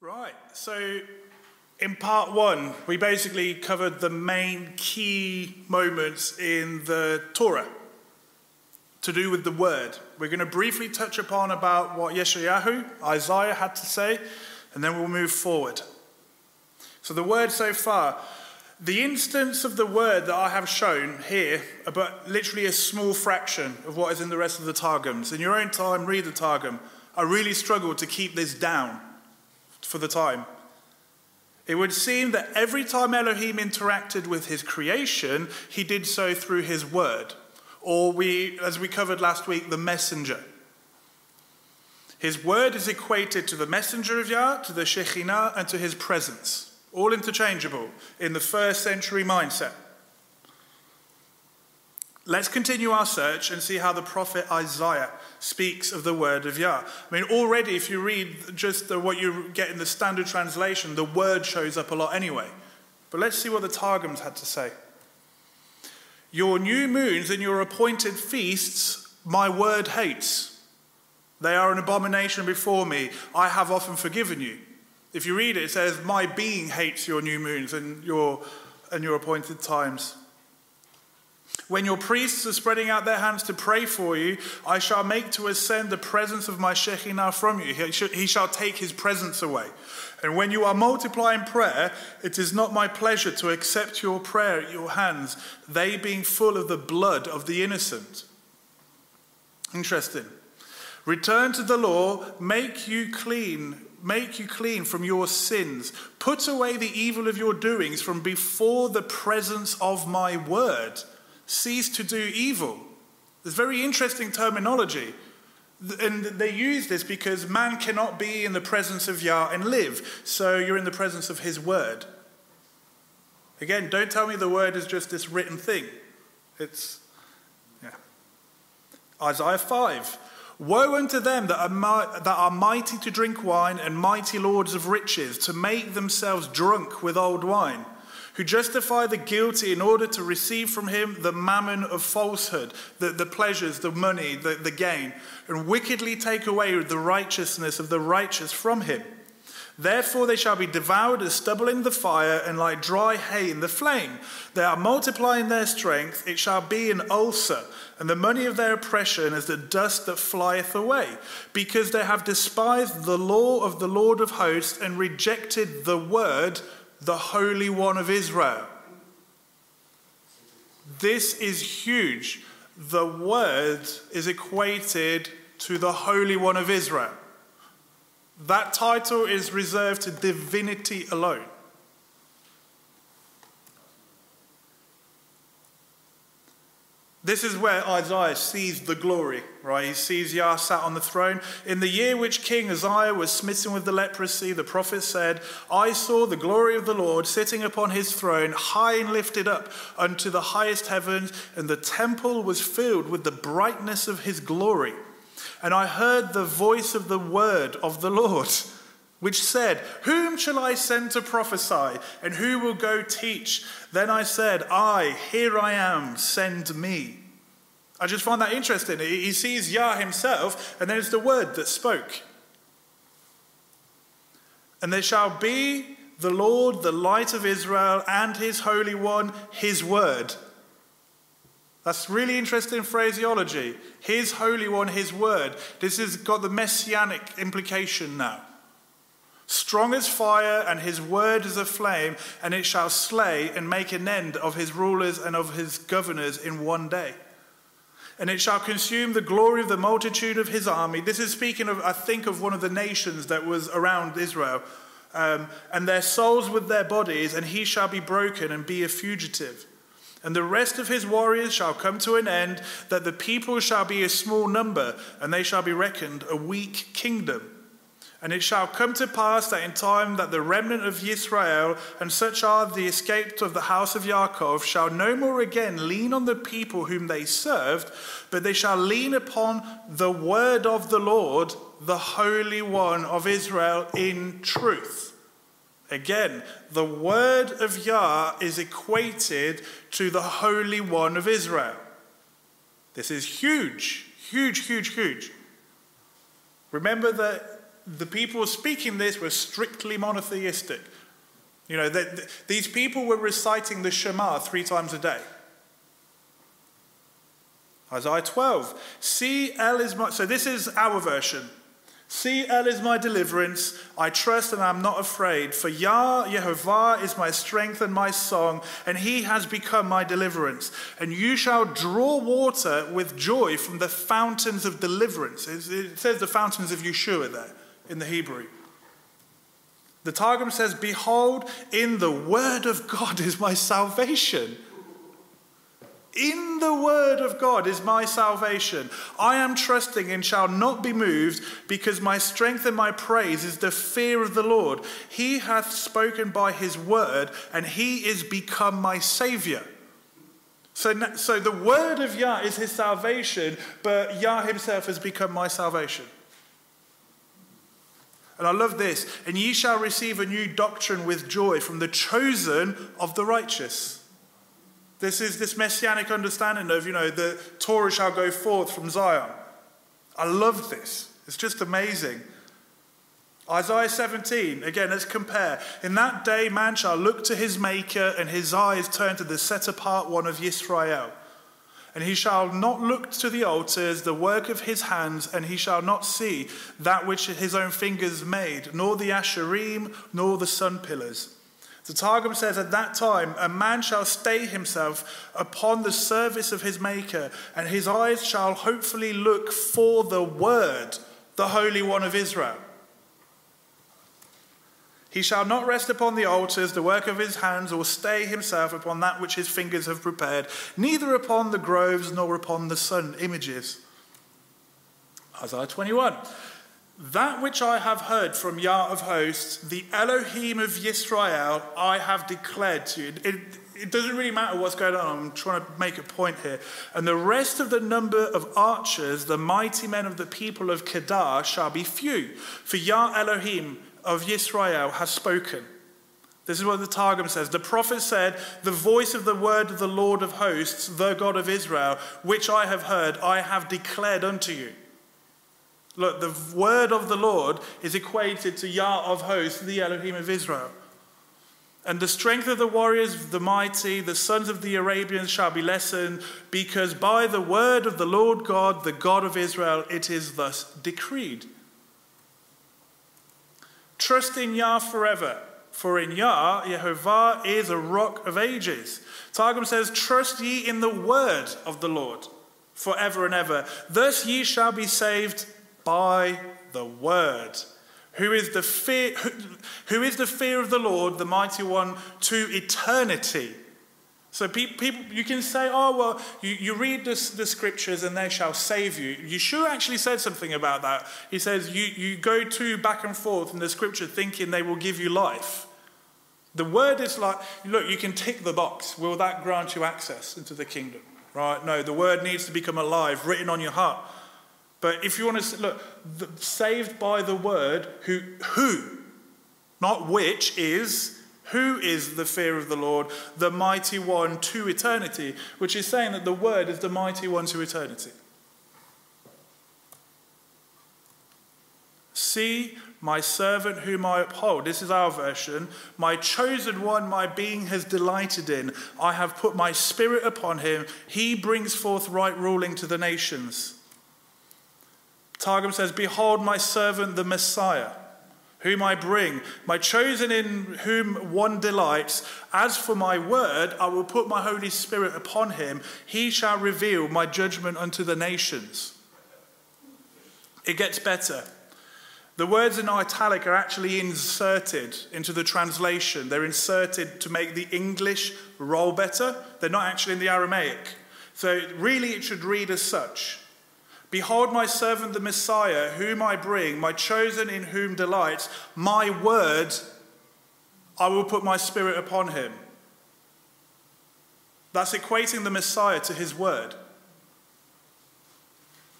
Right, so In part one, we basically covered the main key moments in the Torah to do with the word. We're going to briefly touch upon about what Yeshayahu, Isaiah had to say, and then we'll move forward. So the word so far, the instance of the word that I have shown here, about literally a small fraction of what is in the rest of the Targums. In your own time, read the Targum. I really struggled to keep this down for the time. It would seem that every time Elohim interacted with his creation, he did so through his word, or we, as we covered last week, the messenger. His word is equated to the messenger of Yah, to the Shekhinah, and to his presence, all interchangeable in the first century mindset. Let's continue our search and see how the prophet Isaiah speaks of the word of Yah. I mean, already, if you read just the, what you get in the standard translation, the word shows up a lot anyway. But let's see what the Targums had to say. Your new moons and your appointed feasts, my word hates. They are an abomination before me. I have often forgiven you. If you read it, it says, My being hates your new moons and your, and your appointed times. When your priests are spreading out their hands to pray for you, I shall make to ascend the presence of my Shekinah from you. He shall take his presence away. And when you are multiplying prayer, it is not my pleasure to accept your prayer at your hands, they being full of the blood of the innocent. Interesting. Return to the law, make you clean, make you clean from your sins. Put away the evil of your doings from before the presence of my word cease to do evil. There's very interesting terminology. And they use this because man cannot be in the presence of Yah and live. So you're in the presence of his word. Again, don't tell me the word is just this written thing. It's, yeah. Isaiah 5. Woe unto them that are, that are mighty to drink wine and mighty lords of riches, to make themselves drunk with old wine who justify the guilty in order to receive from him the mammon of falsehood, the, the pleasures, the money, the, the gain, and wickedly take away the righteousness of the righteous from him. Therefore they shall be devoured as stubble in the fire and like dry hay in the flame. They are multiplying their strength, it shall be an ulcer, and the money of their oppression as the dust that flieth away, because they have despised the law of the Lord of hosts and rejected the word the Holy One of Israel. This is huge. The word is equated to the Holy One of Israel. That title is reserved to divinity alone. This is where Isaiah sees the glory, right? He sees Yah sat on the throne. In the year which King Uzziah was smitten with the leprosy, the prophet said, I saw the glory of the Lord sitting upon his throne, high and lifted up unto the highest heavens, and the temple was filled with the brightness of his glory. And I heard the voice of the word of the Lord, which said, Whom shall I send to prophesy, and who will go teach? Then I said, I, here I am, send me. I just find that interesting. He sees Yah himself, and then it's the word that spoke. And there shall be the Lord, the light of Israel, and his Holy One, his word. That's really interesting phraseology. His Holy One, his word. This has got the messianic implication now. Strong as fire, and his word as a flame, and it shall slay and make an end of his rulers and of his governors in one day. And it shall consume the glory of the multitude of his army. This is speaking of, I think, of one of the nations that was around Israel. Um, and their souls with their bodies, and he shall be broken and be a fugitive. And the rest of his warriors shall come to an end, that the people shall be a small number, and they shall be reckoned a weak kingdom. And it shall come to pass that in time that the remnant of Israel, and such are the escaped of the house of Yaakov, shall no more again lean on the people whom they served, but they shall lean upon the word of the Lord, the Holy One of Israel, in truth. Again, the word of Yah is equated to the Holy One of Israel. This is huge, huge, huge, huge. Remember that the people speaking this were strictly monotheistic. You know, they, these people were reciting the Shema three times a day. Isaiah 12. See, El is my. So this is our version. See, El is my deliverance. I trust and I'm not afraid. For Yah, Yehovah, is my strength and my song, and he has become my deliverance. And you shall draw water with joy from the fountains of deliverance. It says the fountains of Yeshua there in the Hebrew. The Targum says, Behold, in the word of God is my salvation. In the word of God is my salvation. I am trusting and shall not be moved, because my strength and my praise is the fear of the Lord. He hath spoken by his word, and he is become my savior. So, so the word of Yah is his salvation, but Yah himself has become my salvation. And I love this. And ye shall receive a new doctrine with joy from the chosen of the righteous. This is this messianic understanding of, you know, the Torah shall go forth from Zion. I love this. It's just amazing. Isaiah 17, again, let's compare. In that day, man shall look to his maker, and his eyes turn to the set apart one of Israel. And he shall not look to the altars, the work of his hands, and he shall not see that which his own fingers made, nor the asherim, nor the sun pillars. The Targum says, At that time, a man shall stay himself upon the service of his Maker, and his eyes shall hopefully look for the Word, the Holy One of Israel. He shall not rest upon the altars, the work of his hands, or stay himself upon that which his fingers have prepared, neither upon the groves nor upon the sun images. Isaiah 21. That which I have heard from Yah of hosts, the Elohim of Yisrael, I have declared to you. It, it doesn't really matter what's going on. I'm trying to make a point here. And the rest of the number of archers, the mighty men of the people of Kedar, shall be few. For Yah Elohim of Yisrael has spoken. This is what the Targum says. The prophet said, The voice of the word of the Lord of hosts, the God of Israel, which I have heard, I have declared unto you. Look, the word of the Lord is equated to Yah of hosts, the Elohim of Israel. And the strength of the warriors, the mighty, the sons of the Arabians shall be lessened, because by the word of the Lord God, the God of Israel, it is thus decreed. Trust in Yah forever, for in Yah, Yehovah is a rock of ages. Targum says, Trust ye in the word of the Lord forever and ever. Thus ye shall be saved by the word. Who is the fear, who, who is the fear of the Lord, the mighty one, to eternity? So people, you can say, oh, well, you, you read the scriptures and they shall save you. Yeshua actually said something about that. He says, you, you go to back and forth in the scripture thinking they will give you life. The word is like, look, you can tick the box. Will that grant you access into the kingdom? Right? No, the word needs to become alive, written on your heart. But if you want to look, the, saved by the word, who, who, not which, is, who is the fear of the Lord, the mighty one to eternity, which is saying that the word is the mighty one to eternity. See my servant whom I uphold. This is our version. My chosen one, my being has delighted in. I have put my spirit upon him. He brings forth right ruling to the nations. Targum says, Behold my servant, the Messiah, whom I bring, my chosen in whom one delights. As for my word, I will put my Holy Spirit upon him. He shall reveal my judgment unto the nations. It gets better. The words in italic are actually inserted into the translation. They're inserted to make the English roll better. They're not actually in the Aramaic. So, really, it should read as such Behold, my servant the Messiah, whom I bring, my chosen in whom delights, my word, I will put my spirit upon him. That's equating the Messiah to his word.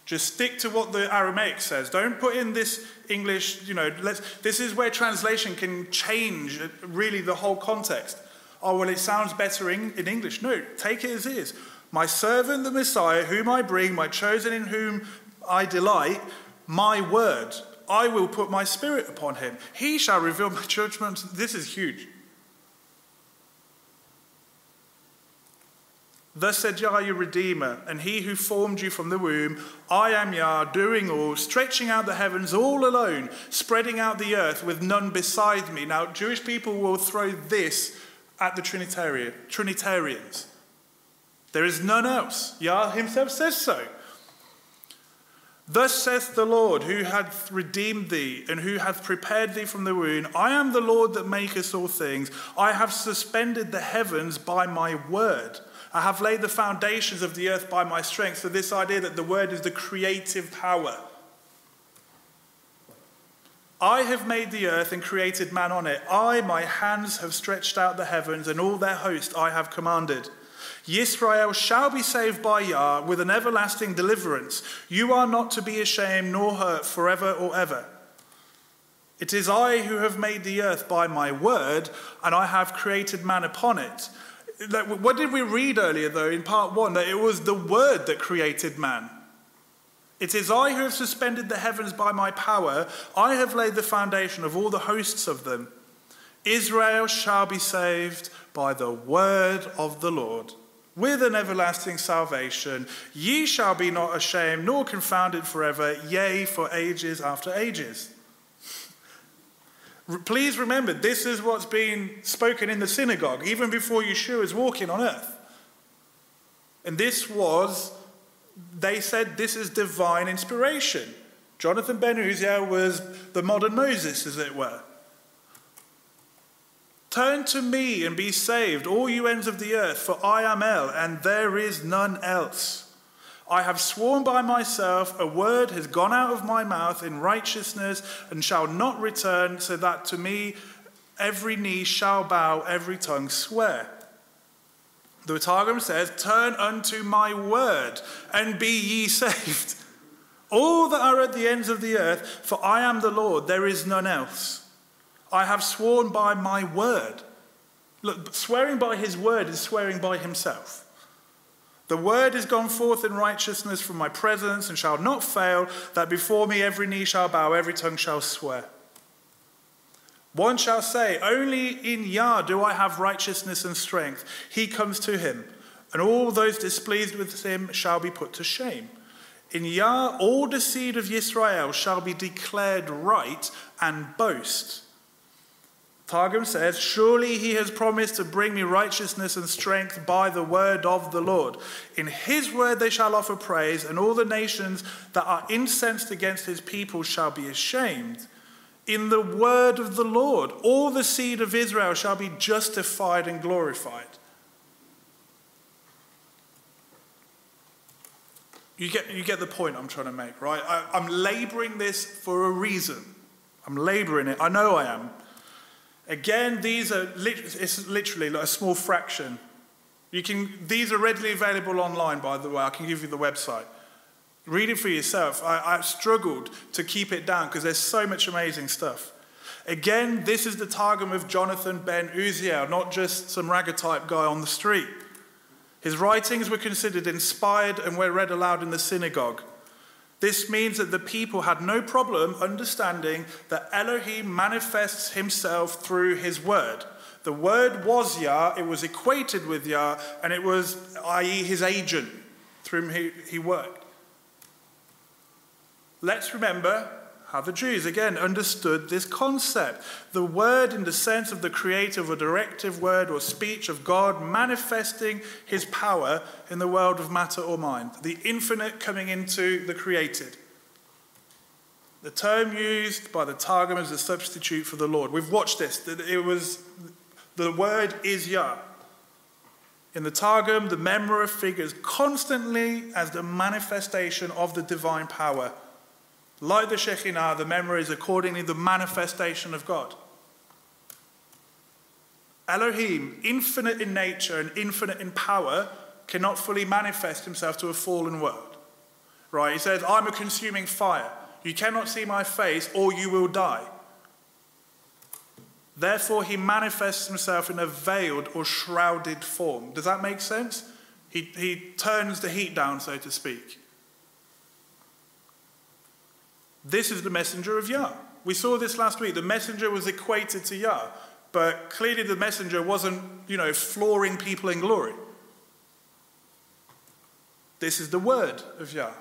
Just stick to what the Aramaic says. Don't put in this English, you know, let's, this is where translation can change really the whole context. Oh, well, it sounds better in, in English. No, take it as is. My servant, the Messiah, whom I bring, my chosen in whom I delight, my word. I will put my spirit upon him. He shall reveal my judgments. This is huge. Thus said Yah, your Redeemer, and He who formed you from the womb, I am Yah, doing all, stretching out the heavens all alone, spreading out the earth with none beside me. Now, Jewish people will throw this at the Trinitarian, Trinitarians. There is none else. Yah himself says so. Thus saith the Lord, who hath redeemed thee, and who hath prepared thee from the womb I am the Lord that maketh all things. I have suspended the heavens by my word. I have laid the foundations of the earth by my strength. So, this idea that the word is the creative power. I have made the earth and created man on it. I, my hands, have stretched out the heavens, and all their host I have commanded. Yisrael shall be saved by Yah with an everlasting deliverance. You are not to be ashamed nor hurt forever or ever. It is I who have made the earth by my word, and I have created man upon it. What did we read earlier, though, in part one? That it was the Word that created man. It is I who have suspended the heavens by my power. I have laid the foundation of all the hosts of them. Israel shall be saved by the word of the Lord. With an everlasting salvation, ye shall be not ashamed nor confounded forever, yea, for ages after ages. Please remember, this is what's being spoken in the synagogue, even before Yeshua is walking on earth. And this was, they said, this is divine inspiration. Jonathan Ben Uziel was the modern Moses, as it were. Turn to me and be saved, all you ends of the earth, for I am El, and there is none else. I have sworn by myself, a word has gone out of my mouth in righteousness and shall not return, so that to me every knee shall bow, every tongue swear. The Targum says, Turn unto my word and be ye saved. All that are at the ends of the earth, for I am the Lord, there is none else. I have sworn by my word. Look, swearing by his word is swearing by himself. The word is gone forth in righteousness from my presence and shall not fail, that before me every knee shall bow, every tongue shall swear. One shall say, Only in Yah do I have righteousness and strength. He comes to him, and all those displeased with him shall be put to shame. In Yah, all the seed of Israel shall be declared right and boast. Targum says, Surely he has promised to bring me righteousness and strength by the word of the Lord. In his word they shall offer praise, and all the nations that are incensed against his people shall be ashamed. In the word of the Lord, all the seed of Israel shall be justified and glorified. You get, you get the point I'm trying to make, right? I, I'm laboring this for a reason. I'm laboring it. I know I am. Again, these are it's literally like a small fraction. You can, these are readily available online, by the way. I can give you the website. Read it for yourself. I, I've struggled to keep it down because there's so much amazing stuff. Again, this is the Targum of Jonathan ben Uziel, not just some ragged ragatype guy on the street. His writings were considered inspired and were read aloud in the synagogue. This means that the people had no problem understanding that Elohim manifests himself through his word. The word was Yah, it was equated with Yah, and it was, i.e., his agent through whom he, he worked. Let's remember how the Jews, again, understood this concept. The word, in the sense of the creative or directive word or speech of God, manifesting his power in the world of matter or mind. The infinite coming into the created. The term used by the Targum as a substitute for the Lord. We've watched this. It was the word is Yah. In the Targum, the Memra figures constantly as the manifestation of the divine power like the Shekhinah, the Memra is accordingly the manifestation of God. Elohim, infinite in nature and infinite in power, cannot fully manifest himself to a fallen world. Right? He says, I'm a consuming fire. You cannot see my face or you will die. Therefore, he manifests himself in a veiled or shrouded form. Does that make sense? He, he turns the heat down, so to speak. This is the messenger of Yah. We saw this last week. The messenger was equated to Yah, but clearly the messenger wasn't, you know, flooring people in glory. This is the word of Yah.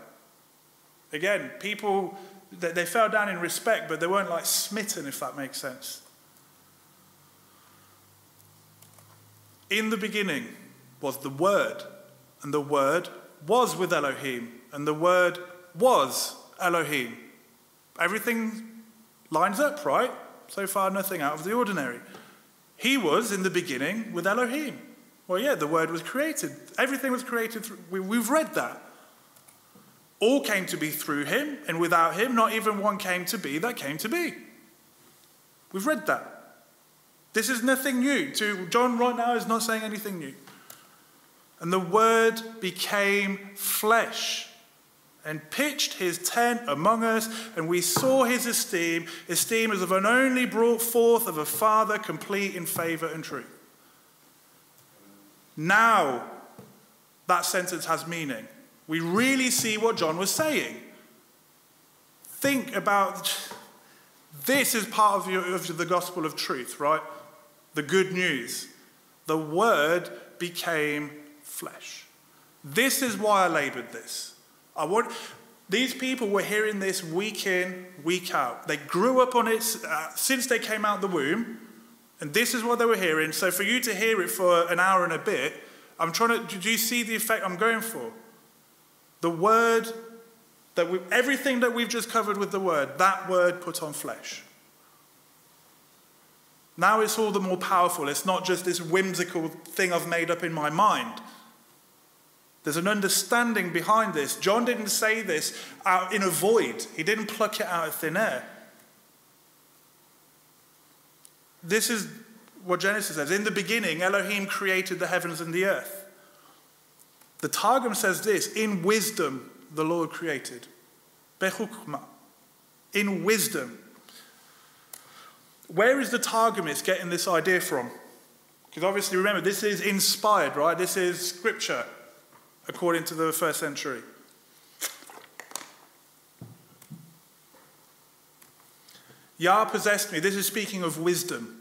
Again, people, they, they fell down in respect, but they weren't like smitten, if that makes sense. In the beginning was the Word, and the Word was with Elohim, and the Word was Elohim. Everything lines up, right? So far, nothing out of the ordinary. He was in the beginning with Elohim. Well, yeah, the Word was created. Everything was created. Through, we, we've read that. All came to be through him, and without him, not even one came to be that came to be. We've read that. This is nothing new. To John right now is not saying anything new. And the Word became flesh and pitched his tent among us, and we saw his esteem, esteem as of an only brought forth of a Father, complete in favor and truth. Now, that sentence has meaning. We really see what John was saying. Think about this is part of, your, of the gospel of truth, right? The good news. The word became flesh. This is why I labored this. I want these people were hearing this week in, week out. They grew up on it uh, since they came out the womb, and this is what they were hearing. So for you to hear it for an hour and a bit, I'm trying to. Do you see the effect I'm going for? The word that we, everything that we've just covered with the word, that word put on flesh. Now it's all the more powerful. It's not just this whimsical thing I've made up in my mind. There's an understanding behind this. John didn't say this out in a void, he didn't pluck it out of thin air. This is what Genesis says. In the beginning, Elohim created the heavens and the earth. The Targum says this In wisdom, the Lord created. In wisdom. Where is the Targumist getting this idea from? Because obviously, remember, this is inspired, right? This is scripture, according to the first century. Yah possessed me. This is speaking of wisdom.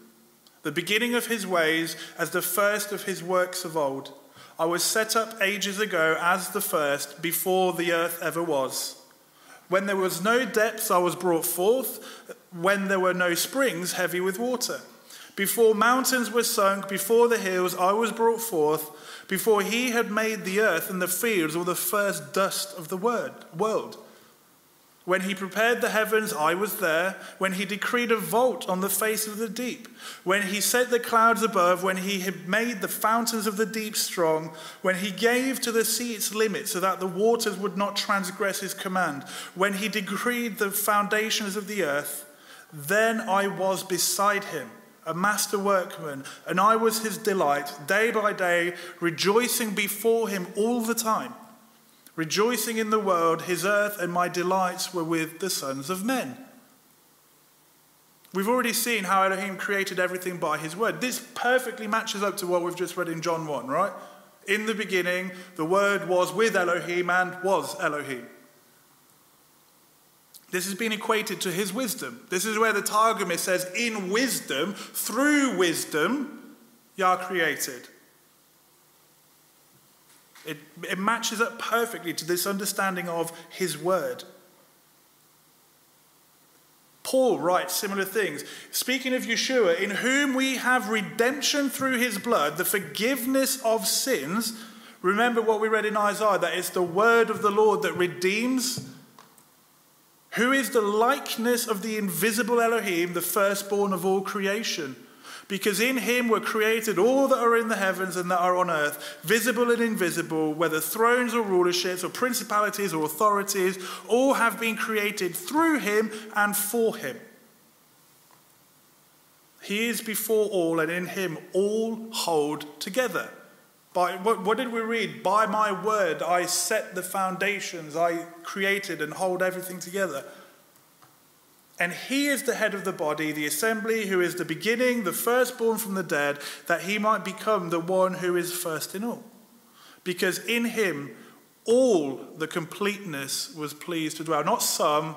The beginning of his ways as the first of his works of old. I was set up ages ago as the first, before the earth ever was. When there was no depths, I was brought forth. When there were no springs heavy with water. Before mountains were sunk, before the hills, I was brought forth. Before he had made the earth and the fields, or the first dust of the word, world. When he prepared the heavens, I was there. When he decreed a vault on the face of the deep. When he set the clouds above. When he had made the fountains of the deep strong. When he gave to the sea its limit so that the waters would not transgress his command. When he decreed the foundations of the earth. Then I was beside him, a master workman, and I was his delight, day by day, rejoicing before him all the time. Rejoicing in the world, his earth and my delights were with the sons of men. We've already seen how Elohim created everything by his word. This perfectly matches up to what we've just read in John 1, right? In the beginning, the word was with Elohim and was Elohim. This has been equated to his wisdom. This is where the Targum says, in wisdom, through wisdom, Yah created. It, it matches up perfectly to this understanding of his word. Paul writes similar things. Speaking of Yeshua, in whom we have redemption through his blood, the forgiveness of sins. Remember what we read in Isaiah that it's the word of the Lord that redeems. Who is the likeness of the invisible Elohim, the firstborn of all creation? because in him were created all that are in the heavens and that are on earth, visible and invisible, whether thrones or rulerships or principalities or authorities, all have been created through him and for him. He is before all, and in him all hold together. By, what, what did we read? By my word I set the foundations, I created and hold everything together. And he is the head of the body, the assembly, who is the beginning, the firstborn from the dead, that he might become the one who is first in all. Because in him all the completeness was pleased to dwell. Not some,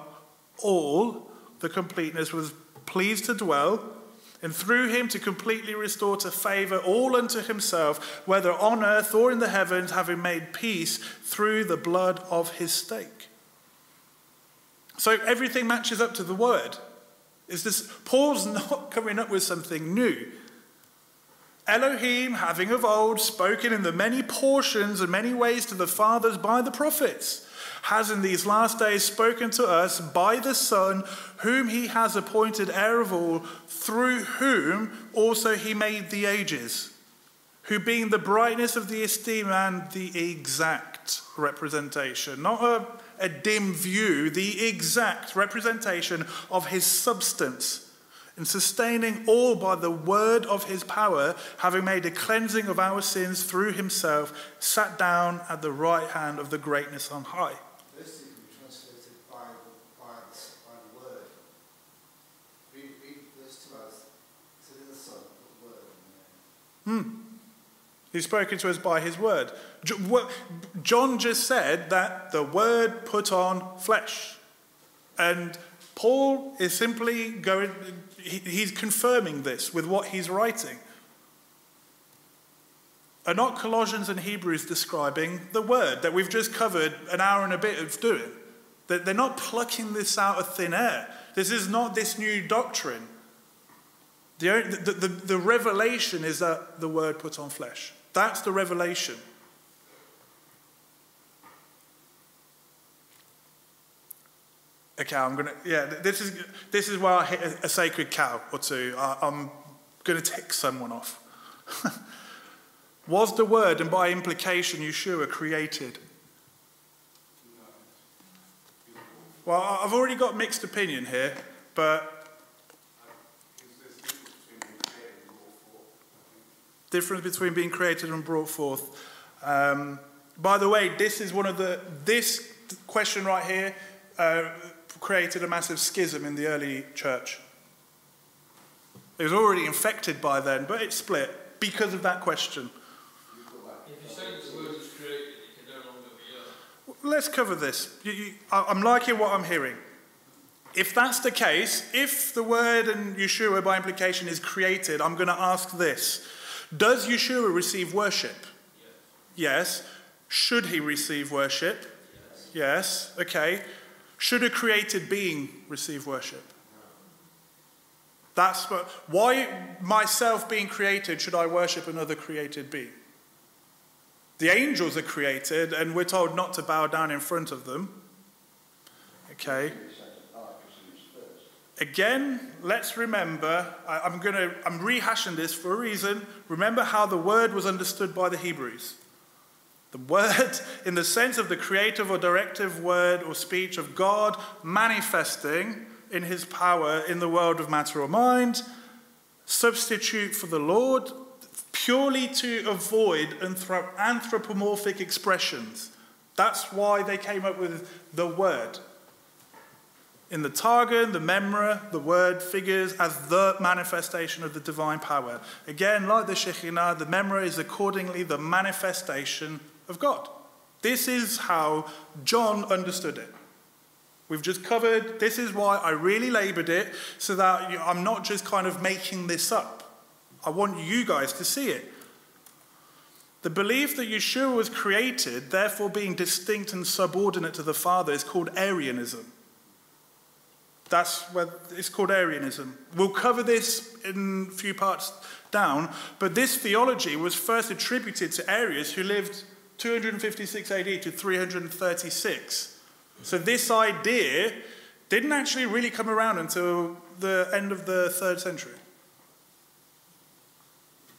all the completeness was pleased to dwell. And through him to completely restore to favor all unto himself, whether on earth or in the heavens, having made peace through the blood of his stake. So everything matches up to the word. Is this Paul's not coming up with something new? Elohim, having of old spoken in the many portions and many ways to the fathers by the prophets, has in these last days spoken to us by the Son, whom he has appointed heir of all, through whom also he made the ages, who being the brightness of the esteem and the exact representation, not a, a dim view, the exact representation of his substance and sustaining all by the word of his power, having made a cleansing of our sins through himself, sat down at the right hand of the greatness on high. This can be translated by, by, by the word. Read, read verse 2 as to the Son, the word. Hmm. He's spoken to us by his word. John just said that the word put on flesh. And Paul is simply going, he's confirming this with what he's writing. Are not Colossians and Hebrews describing the word that we've just covered an hour and a bit of doing? That they're not plucking this out of thin air. This is not this new doctrine. The, the, the, the revelation is that the word put on flesh. That's the revelation. Okay, I'm gonna. Yeah, this is this is where I hit a, a sacred cow or two. I, I'm gonna tick someone off. Was the word, and by implication, Yeshua, created? Well, I've already got mixed opinion here, but difference between being created and brought forth. Um, by the way, this is one of the this question right here. Uh, created a massive schism in the early church. It was already infected by then, but it split because of that question. If you say the word is created, it can no longer. Let's cover this. You, you, I'm liking what I'm hearing. If that's the case, if the word and Yeshua by implication is created, I'm going to ask this Does Yeshua receive worship? Yes. yes. Should he receive worship? Yes. yes. Okay. Should a created being receive worship? That's what, why myself being created should I worship another created being? The angels are created, and we're told not to bow down in front of them. Okay. Again, let's remember, I, going to, I'm rehashing this for a reason. Remember how the word was understood by the Hebrews. The word, in the sense of the creative or directive word or speech of God manifesting in his power in the world of matter or mind, substitute for the Lord, purely to avoid anthropomorphic expressions. That's why they came up with the word. In the Targum, the Memra, the word figures as the manifestation of the divine power. Again, like the Shekhinah, the Memra is accordingly the manifestation of God. This is how John understood it. We've just covered, this is why I really labored it, so that I'm not just kind of making this up. I want you guys to see it. The belief that Yeshua was created, therefore being distinct and subordinate to the Father, is called Arianism. That's what it's called Arianism. We'll cover this in a few parts down, but this theology was first attributed to Arius who lived 256 AD to 336. So this idea didn't actually really come around until the end of the third century.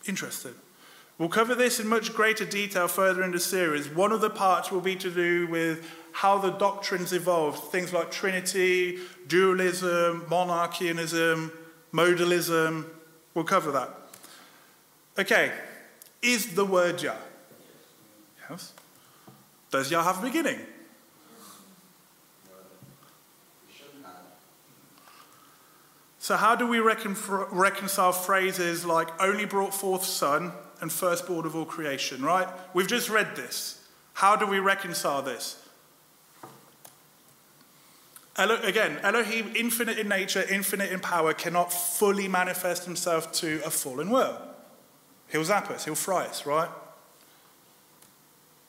Interesting. We'll cover this in much greater detail further in the series. One of the parts will be to do with how the doctrines evolved, things like Trinity, dualism, monarchianism, modalism. We'll cover that. Okay, is the word Yah? Yes. Does Yah have a beginning? So, how do we recon- reconcile phrases like only brought forth son and firstborn of all creation, right? We've just read this. How do we reconcile this? Elo- again, Elohim, infinite in nature, infinite in power, cannot fully manifest himself to a fallen world. He'll zap us, he'll fry us, right?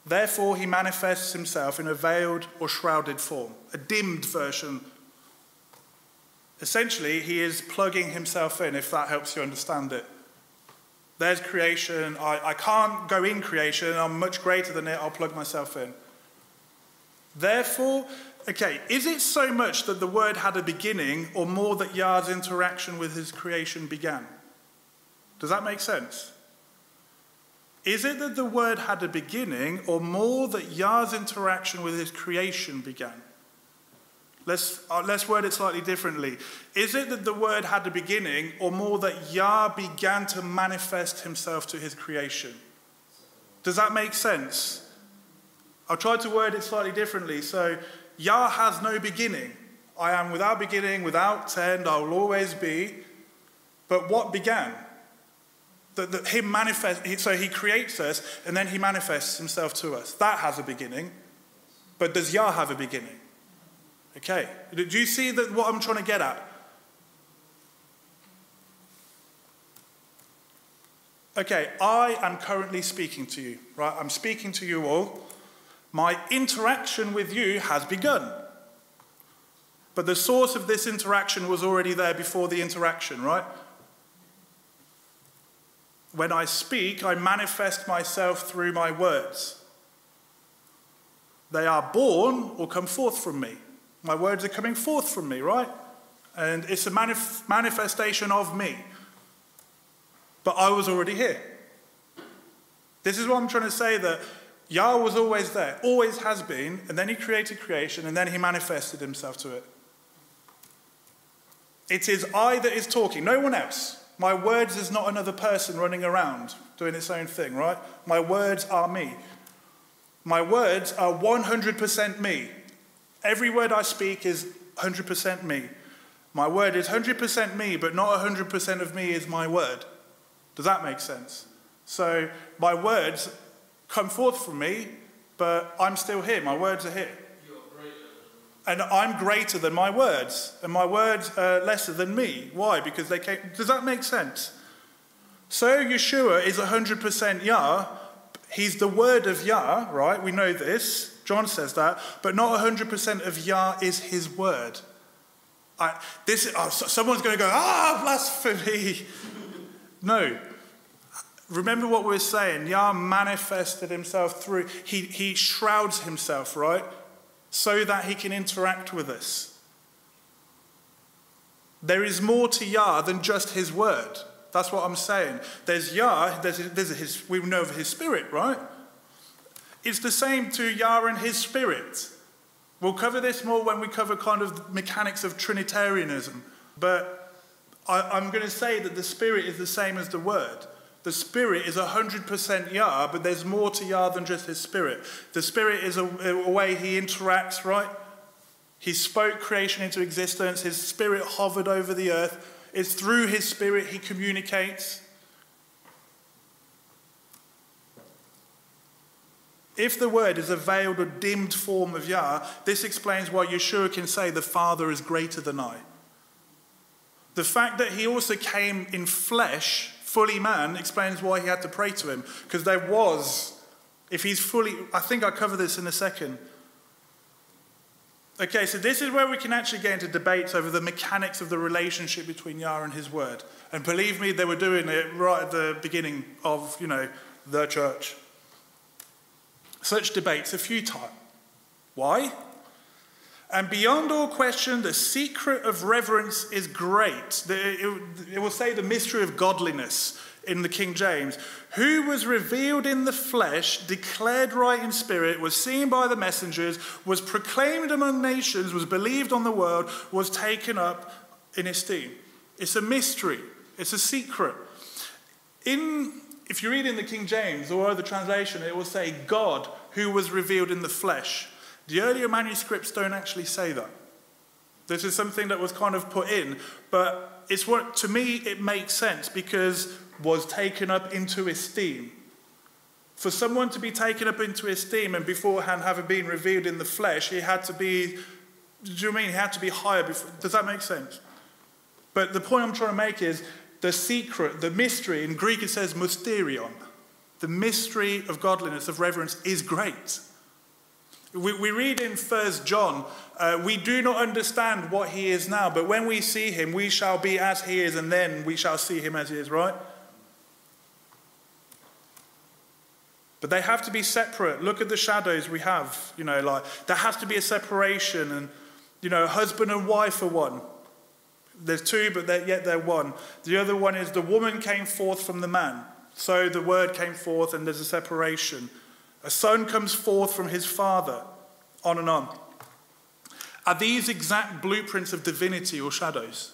Therefore, he manifests himself in a veiled or shrouded form, a dimmed version. Essentially, he is plugging himself in, if that helps you understand it. There's creation. I, I can't go in creation. I'm much greater than it. I'll plug myself in. Therefore, okay, is it so much that the word had a beginning or more that Yah's interaction with his creation began? Does that make sense? Is it that the word had a beginning or more that Yah's interaction with his creation began? Let's, uh, let's word it slightly differently. Is it that the word had a beginning or more that Yah began to manifest himself to his creation? Does that make sense? I'll try to word it slightly differently. So, Yah has no beginning. I am without beginning, without end, I will always be. But what began? That, that him manifest, so he creates us and then he manifests himself to us. That has a beginning. But does Yah have a beginning? Okay. Do you see that what I'm trying to get at? Okay, I am currently speaking to you, right? I'm speaking to you all. My interaction with you has begun. But the source of this interaction was already there before the interaction, right? When I speak, I manifest myself through my words. They are born or come forth from me. My words are coming forth from me, right? And it's a manif- manifestation of me. But I was already here. This is what I'm trying to say that Yah was always there, always has been, and then he created creation, and then he manifested himself to it. It is I that is talking, no one else. My words is not another person running around doing its own thing, right? My words are me. My words are 100% me. Every word I speak is 100% me. My word is 100% me, but not 100% of me is my word. Does that make sense? So my words come forth from me, but I'm still here. My words are here. And I'm greater than my words, and my words are lesser than me. Why? Because they came. Does that make sense? So Yeshua is 100% Yah. He's the word of Yah, right? We know this. John says that, but not 100% of Yah is his word. I, this, oh, someone's going to go, ah, blasphemy. no. Remember what we are saying. Yah manifested himself through, he, he shrouds himself, right? So that he can interact with us. There is more to Yah than just his word. That's what I'm saying. There's Yah, there's, there's his, we know of his spirit, right? It's the same to Yah and his spirit. We'll cover this more when we cover kind of mechanics of Trinitarianism. But I, am going to say that the spirit is the same as the word. The spirit is 100% Yah, but there's more to Yah than just his spirit. The spirit is a, a way he interacts, right? He spoke creation into existence, his spirit hovered over the earth. It's through his spirit he communicates. If the word is a veiled or dimmed form of Yah, this explains why Yeshua can say the Father is greater than I. The fact that he also came in flesh, fully man, explains why he had to pray to him. Because there was, if he's fully, I think I'll cover this in a second. Okay, so this is where we can actually get into debates over the mechanics of the relationship between Yah and his word. And believe me, they were doing it right at the beginning of, you know, the church. Such debates are futile. Why? And beyond all question, the secret of reverence is great. It will say the mystery of godliness in the King James. Who was revealed in the flesh, declared right in spirit, was seen by the messengers, was proclaimed among nations, was believed on the world, was taken up in esteem. It's a mystery, it's a secret. In if you read in the King James or other translation, it will say God who was revealed in the flesh. The earlier manuscripts don't actually say that. This is something that was kind of put in, but it's what to me it makes sense because was taken up into esteem. For someone to be taken up into esteem and beforehand having been revealed in the flesh, he had to be Do you mean? He had to be higher. Before. Does that make sense? But the point I'm trying to make is the secret, the mystery, in Greek it says mysterion. The mystery of godliness, of reverence, is great. We, we read in First John, uh, we do not understand what he is now, but when we see him, we shall be as he is, and then we shall see him as he is, right? But they have to be separate. Look at the shadows we have. You know, like there has to be a separation, and you know, husband and wife are one. There's two, but they're, yet they're one. The other one is the woman came forth from the man. So the word came forth, and there's a separation. A son comes forth from his father, on and on. Are these exact blueprints of divinity or shadows?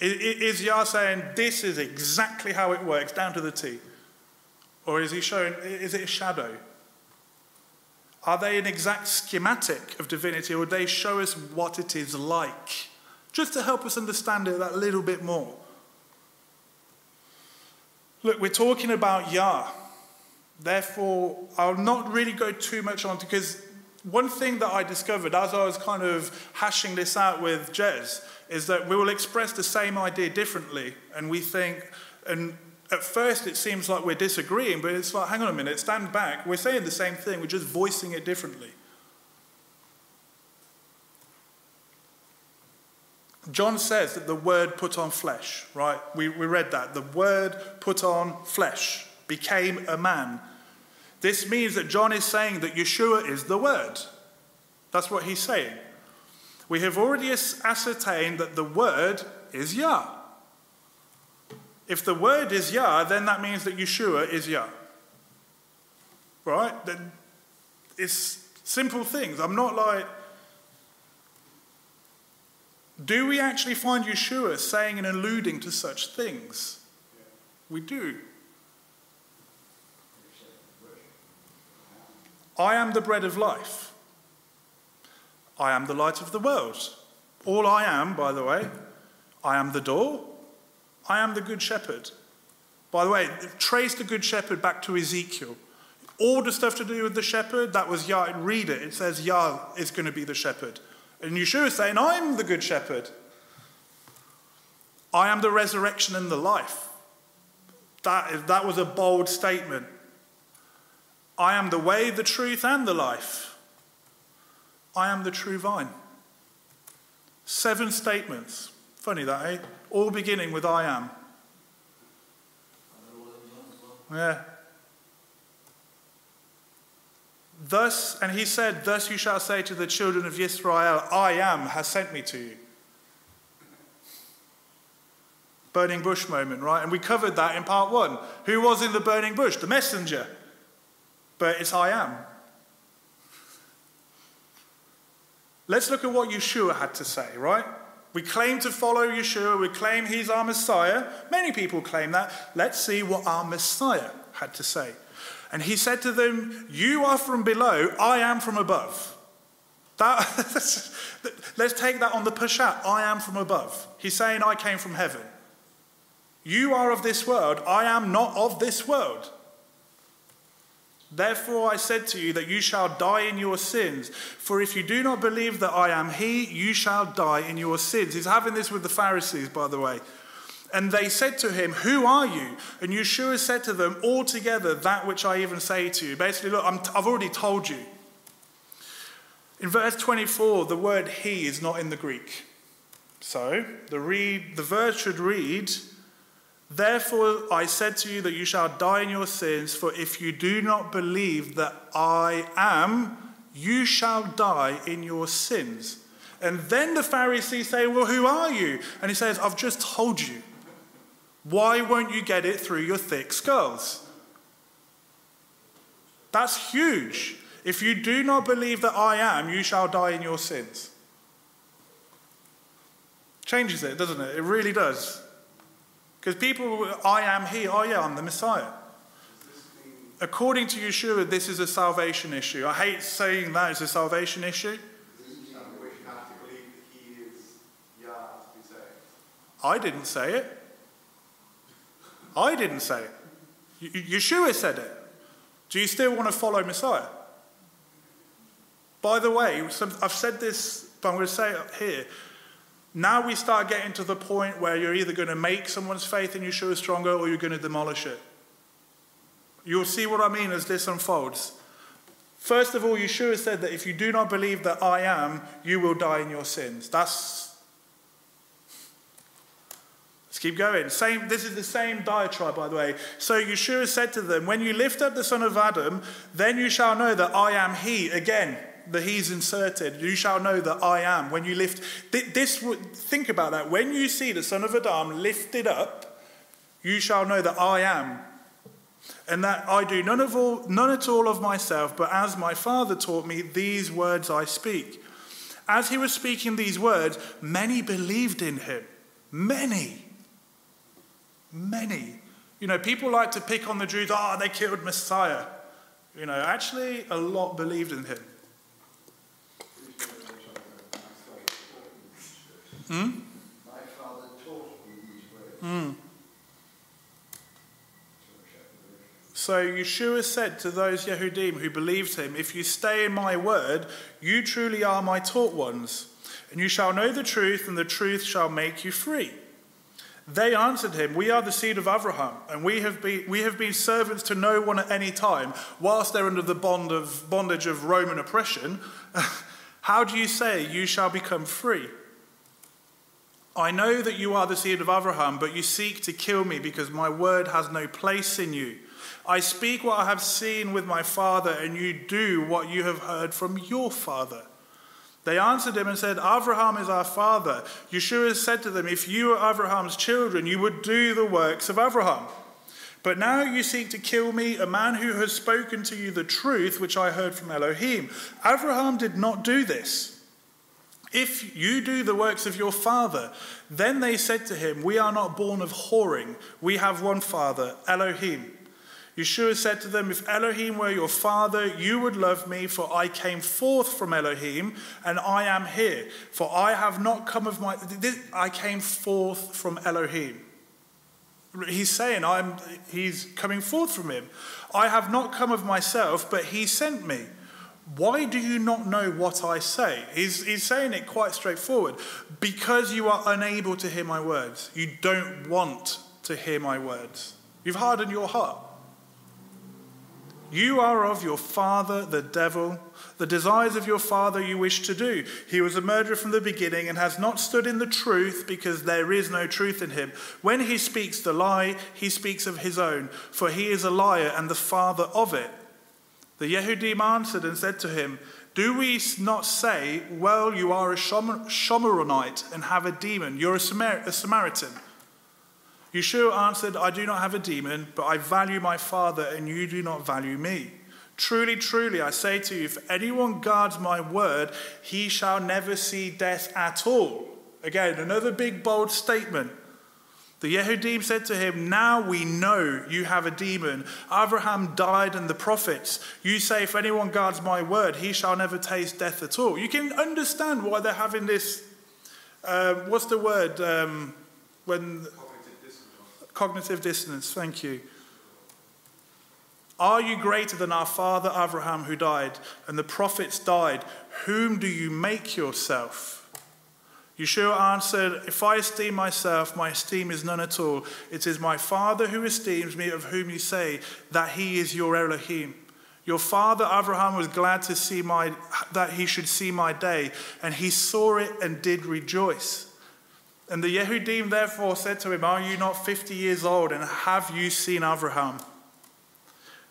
Is Yah saying this is exactly how it works, down to the T? Or is he showing, is it a shadow? Are they an exact schematic of divinity, or they show us what it is like? Just to help us understand it that little bit more. Look, we're talking about Yah. Therefore, I'll not really go too much on because one thing that I discovered as I was kind of hashing this out with Jez is that we will express the same idea differently. And we think, and at first it seems like we're disagreeing, but it's like, hang on a minute, stand back. We're saying the same thing, we're just voicing it differently. John says that the word put on flesh, right? We, we read that. The word put on flesh became a man. This means that John is saying that Yeshua is the word. That's what he's saying. We have already ascertained that the word is Yah. If the word is Yah, then that means that Yeshua is Yah. Right? Then it's simple things. I'm not like. Do we actually find Yeshua saying and alluding to such things? We do. I am the bread of life. I am the light of the world. All I am, by the way, I am the door. I am the good shepherd. By the way, trace the good shepherd back to Ezekiel. All the stuff to do with the shepherd, that was Yah. Read it. It says Yah is going to be the shepherd. And Yeshua is saying, I'm the good shepherd. I am the resurrection and the life. That, that was a bold statement. I am the way, the truth, and the life. I am the true vine. Seven statements. Funny that, eh? All beginning with I am. Yeah. Thus, and he said, Thus you shall say to the children of Israel, I am has sent me to you. Burning bush moment, right? And we covered that in part one. Who was in the burning bush? The messenger. But it's I am. Let's look at what Yeshua had to say, right? We claim to follow Yeshua, we claim he's our Messiah. Many people claim that. Let's see what our Messiah had to say. And he said to them, You are from below, I am from above. That, let's take that on the Peshat. I am from above. He's saying, I came from heaven. You are of this world, I am not of this world. Therefore I said to you that you shall die in your sins. For if you do not believe that I am He, you shall die in your sins. He's having this with the Pharisees, by the way. And they said to him, Who are you? And Yeshua said to them, Altogether that which I even say to you. Basically, look, i have already told you. In verse 24, the word He is not in the Greek. So the, read, the verse should read, Therefore, I said to you that you shall die in your sins, for if you do not believe that I am, you shall die in your sins. And then the Pharisees say, Well, who are you? And he says, I've just told you. Why won't you get it through your thick skulls? That's huge. If you do not believe that I am, you shall die in your sins. Changes it, doesn't it? It really does. Because people, I am He, oh yeah, I'm the Messiah. According to Yeshua, this is a salvation issue. I hate saying that it's a salvation issue. I didn't say it. I didn't say it. Yeshua said it. Do you still want to follow Messiah? By the way, I've said this, but I'm going to say it here. Now we start getting to the point where you're either going to make someone's faith in Yeshua stronger or you're going to demolish it. You'll see what I mean as this unfolds. First of all, Yeshua said that if you do not believe that I am, you will die in your sins. That's Let's keep going. Same, this is the same diatribe, by the way. So Yeshua said to them, When you lift up the Son of Adam, then you shall know that I am He. Again, the He's inserted. You shall know that I am. When you lift, this, think about that. When you see the Son of Adam lifted up, you shall know that I am. And that I do none, of all, none at all of myself, but as my Father taught me, these words I speak. As he was speaking these words, many believed in him. Many. Many. You know, people like to pick on the Jews, oh, they killed Messiah. You know, actually, a lot believed in him. Hmm? My father taught me these words. Hmm. So Yeshua said to those Yehudim who believed him, If you stay in my word, you truly are my taught ones, and you shall know the truth, and the truth shall make you free. They answered him, We are the seed of Abraham, and we have been, we have been servants to no one at any time, whilst they're under the bond of, bondage of Roman oppression. How do you say you shall become free? I know that you are the seed of Abraham, but you seek to kill me because my word has no place in you. I speak what I have seen with my father, and you do what you have heard from your father. They answered him and said, Abraham is our father. Yeshua said to them, If you were Abraham's children, you would do the works of Abraham. But now you seek to kill me, a man who has spoken to you the truth, which I heard from Elohim. Abraham did not do this. If you do the works of your father, then they said to him, We are not born of whoring. We have one father, Elohim. Yeshua said to them, If Elohim were your father, you would love me, for I came forth from Elohim, and I am here. For I have not come of my. I came forth from Elohim. He's saying, I'm, he's coming forth from him. I have not come of myself, but he sent me. Why do you not know what I say? He's, he's saying it quite straightforward. Because you are unable to hear my words. You don't want to hear my words. You've hardened your heart. You are of your father, the devil. The desires of your father you wish to do. He was a murderer from the beginning and has not stood in the truth because there is no truth in him. When he speaks the lie, he speaks of his own, for he is a liar and the father of it. The Yehudim answered and said to him, Do we not say, Well, you are a Shomeronite and have a demon? You're a, Samar- a Samaritan. Yeshua answered, I do not have a demon, but I value my Father, and you do not value me. Truly, truly, I say to you, if anyone guards my word, he shall never see death at all. Again, another big, bold statement. The Yehudim said to him, Now we know you have a demon. Abraham died and the prophets. You say, If anyone guards my word, he shall never taste death at all. You can understand why they're having this. Uh, what's the word? Um, when Cognitive dissonance, thank you. Are you greater than our father Abraham who died and the prophets died? Whom do you make yourself? Yeshua answered, If I esteem myself, my esteem is none at all. It is my Father who esteems me, of whom you say that he is your Elohim. Your father Abraham was glad to see my, that he should see my day, and he saw it and did rejoice. And the Yehudim therefore said to him, Are you not 50 years old, and have you seen Abraham?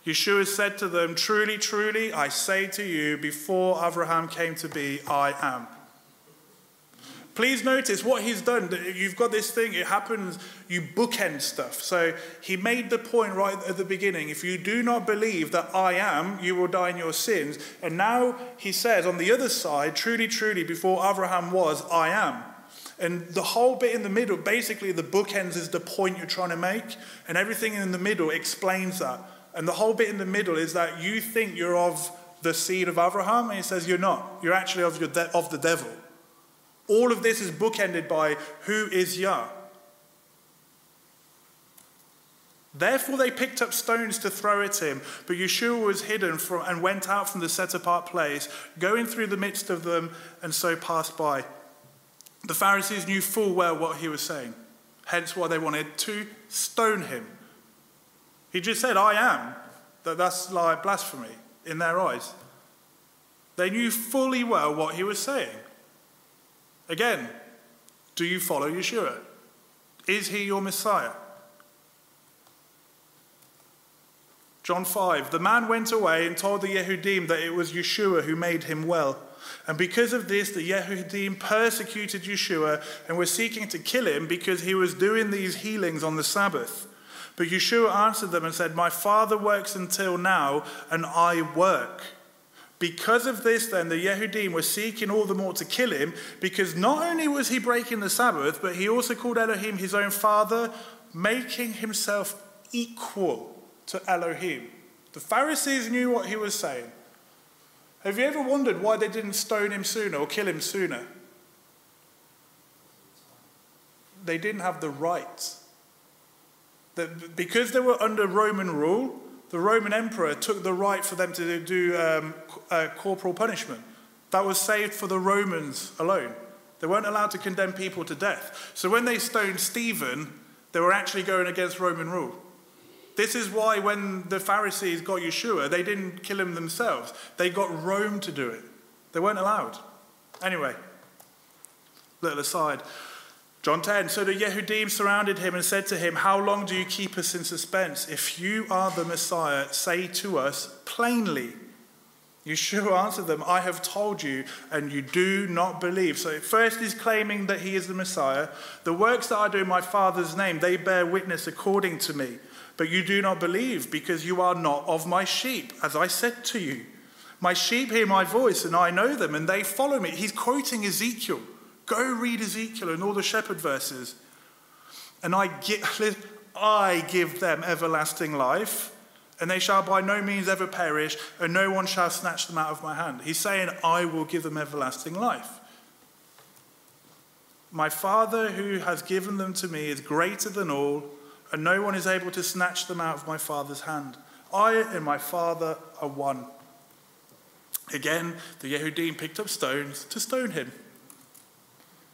Yeshua said to them, Truly, truly, I say to you, before Abraham came to be, I am. Please notice what he's done. You've got this thing, it happens, you bookend stuff. So he made the point right at the beginning if you do not believe that I am, you will die in your sins. And now he says on the other side, truly, truly, before Abraham was, I am. And the whole bit in the middle, basically, the bookends is the point you're trying to make, and everything in the middle explains that. And the whole bit in the middle is that you think you're of the seed of Abraham, and he says you're not. You're actually of, de- of the devil. All of this is bookended by who is Yah. Therefore, they picked up stones to throw at him, but Yeshua was hidden from, and went out from the set apart place, going through the midst of them, and so passed by. The Pharisees knew full well what he was saying, hence why they wanted to stone him. He just said, I am. That that's like blasphemy in their eyes. They knew fully well what he was saying. Again, do you follow Yeshua? Is he your Messiah? John 5 The man went away and told the Yehudim that it was Yeshua who made him well. And because of this, the Yehudim persecuted Yeshua and were seeking to kill him because he was doing these healings on the Sabbath. But Yeshua answered them and said, My Father works until now, and I work. Because of this, then, the Yehudim were seeking all the more to kill him, because not only was he breaking the Sabbath, but he also called Elohim his own father, making himself equal to Elohim. The Pharisees knew what he was saying. Have you ever wondered why they didn't stone him sooner or kill him sooner? They didn't have the right. Because they were under Roman rule, the Roman emperor took the right for them to do um, uh, corporal punishment. That was saved for the Romans alone. They weren't allowed to condemn people to death. So when they stoned Stephen, they were actually going against Roman rule. This is why when the Pharisees got Yeshua, they didn't kill him themselves. They got Rome to do it. They weren't allowed. Anyway, little aside. John 10. So the Yehudim surrounded him and said to him, How long do you keep us in suspense? If you are the Messiah, say to us plainly. Yeshua answered them, I have told you, and you do not believe. So, first he's claiming that he is the Messiah. The works that I do in my Father's name, they bear witness according to me. But you do not believe, because you are not of my sheep, as I said to you. My sheep hear my voice, and I know them, and they follow me. He's quoting Ezekiel. Go read Ezekiel and all the shepherd verses. And I give, I give them everlasting life, and they shall by no means ever perish, and no one shall snatch them out of my hand. He's saying, I will give them everlasting life. My Father who has given them to me is greater than all, and no one is able to snatch them out of my Father's hand. I and my Father are one. Again, the Yehudim picked up stones to stone him.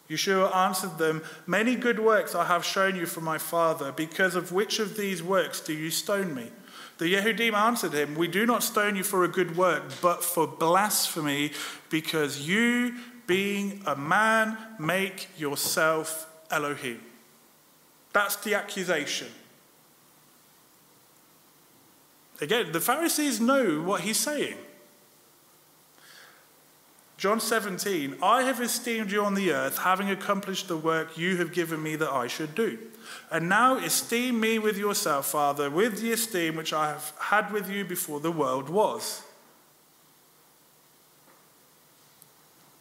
Yeshua answered them, Many good works I have shown you from my Father. Because of which of these works do you stone me? The Yehudim answered him, We do not stone you for a good work, but for blasphemy, because you, being a man, make yourself Elohim. That's the accusation. Again, the Pharisees know what he's saying. John 17, I have esteemed you on the earth, having accomplished the work you have given me that I should do. And now esteem me with yourself, Father, with the esteem which I have had with you before the world was.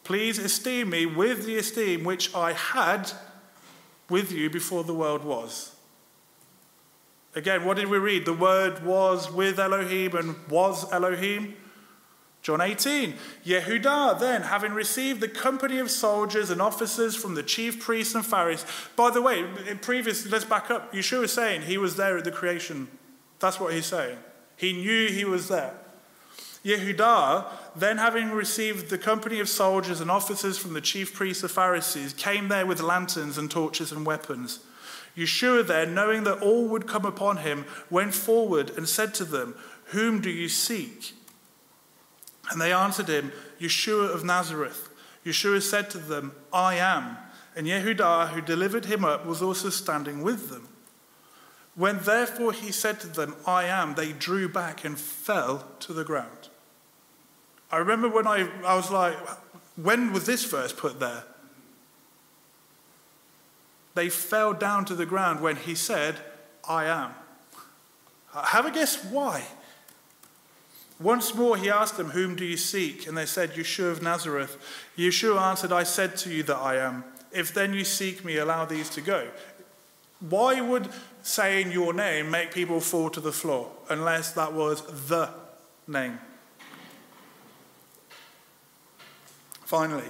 Please esteem me with the esteem which I had with you before the world was. Again, what did we read? The word was with Elohim and was Elohim. John 18, Yehudah then, having received the company of soldiers and officers from the chief priests and Pharisees. By the way, in previous, let's back up. Yeshua is saying he was there at the creation. That's what he's saying. He knew he was there. Yehudah, then having received the company of soldiers and officers from the chief priests and Pharisees, came there with lanterns and torches and weapons. Yeshua then, knowing that all would come upon him, went forward and said to them, Whom do you seek? And they answered him, Yeshua of Nazareth. Yeshua said to them, I am. And Yehudah, who delivered him up, was also standing with them. When therefore he said to them, I am, they drew back and fell to the ground. I remember when I, I was like, when was this verse put there? They fell down to the ground when he said, I am. Have a guess why? Once more he asked them, Whom do you seek? And they said, Yeshua of Nazareth. Yeshua answered, I said to you that I am. If then you seek me, allow these to go. Why would saying your name make people fall to the floor unless that was the name? Finally,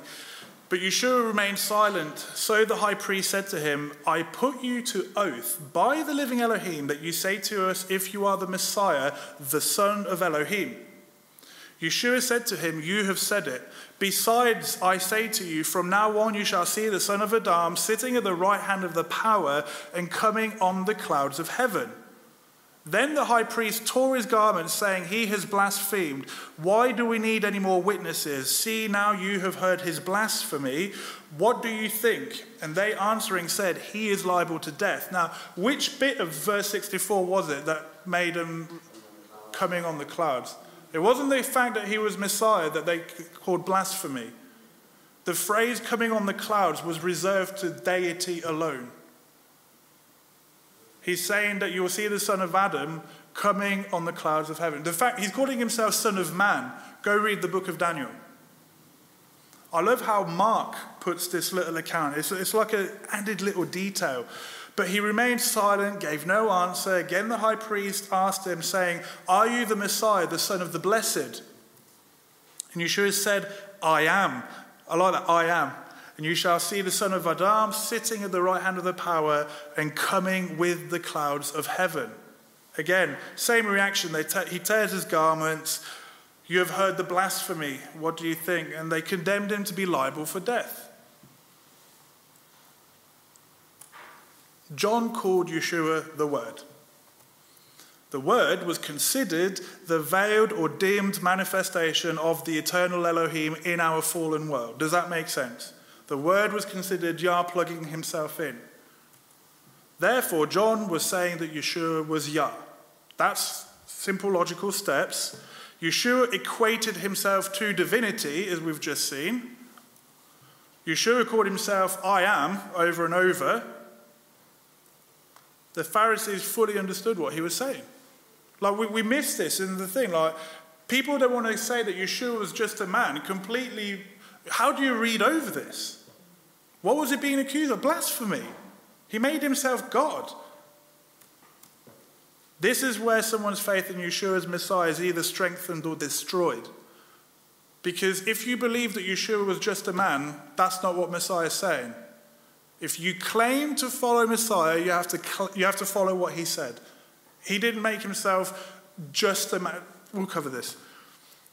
But Yeshua remained silent. So the high priest said to him, I put you to oath by the living Elohim that you say to us, If you are the Messiah, the Son of Elohim. Yeshua said to him, You have said it. Besides, I say to you, from now on you shall see the Son of Adam sitting at the right hand of the power and coming on the clouds of heaven. Then the high priest tore his garments, saying, He has blasphemed. Why do we need any more witnesses? See, now you have heard his blasphemy. What do you think? And they answering said, He is liable to death. Now, which bit of verse 64 was it that made him coming on the clouds? It wasn't the fact that he was Messiah that they called blasphemy. The phrase coming on the clouds was reserved to deity alone. He's saying that you will see the Son of Adam coming on the clouds of heaven. The fact he's calling himself Son of Man. Go read the book of Daniel. I love how Mark puts this little account. It's, it's like an added little detail. But he remained silent, gave no answer. Again, the high priest asked him, saying, Are you the Messiah, the Son of the Blessed? And Yeshua said, I am. I like that, I am. And you shall see the Son of Adam sitting at the right hand of the power and coming with the clouds of heaven. Again, same reaction. Te- he tears his garments. You have heard the blasphemy. What do you think? And they condemned him to be liable for death. John called Yeshua the Word. The Word was considered the veiled or dimmed manifestation of the eternal Elohim in our fallen world. Does that make sense? The Word was considered Yah plugging himself in. Therefore, John was saying that Yeshua was Yah. That's simple logical steps. Yeshua equated himself to divinity, as we've just seen. Yeshua called himself I am over and over. The Pharisees fully understood what he was saying. Like, we, we miss this in the thing. Like, people don't want to say that Yeshua was just a man. Completely. How do you read over this? What was he being accused of? Blasphemy. He made himself God. This is where someone's faith in Yeshua as Messiah is either strengthened or destroyed. Because if you believe that Yeshua was just a man, that's not what Messiah is saying. If you claim to follow Messiah, you have to, you have to follow what he said. He didn't make himself just a man. We'll cover this.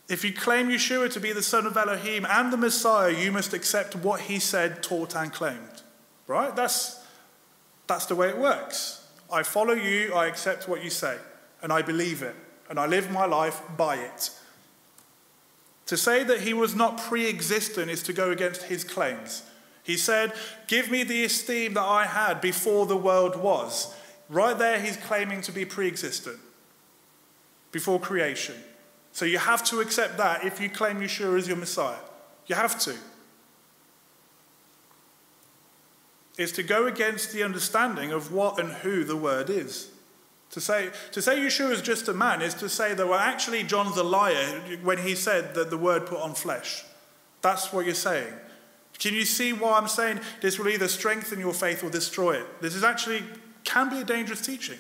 If you claim Yeshua to be the son of Elohim and the Messiah, you must accept what he said, taught, and claimed. Right? That's, that's the way it works. I follow you, I accept what you say, and I believe it, and I live my life by it. To say that he was not pre existent is to go against his claims. He said, Give me the esteem that I had before the world was. Right there, he's claiming to be pre existent, before creation. So you have to accept that if you claim Yeshua is your Messiah. You have to. It's to go against the understanding of what and who the word is. To say, to say Yeshua is just a man is to say that, well, actually, John's a liar when he said that the word put on flesh. That's what you're saying. Can you see why I'm saying this will either strengthen your faith or destroy it? This is actually can be a dangerous teaching.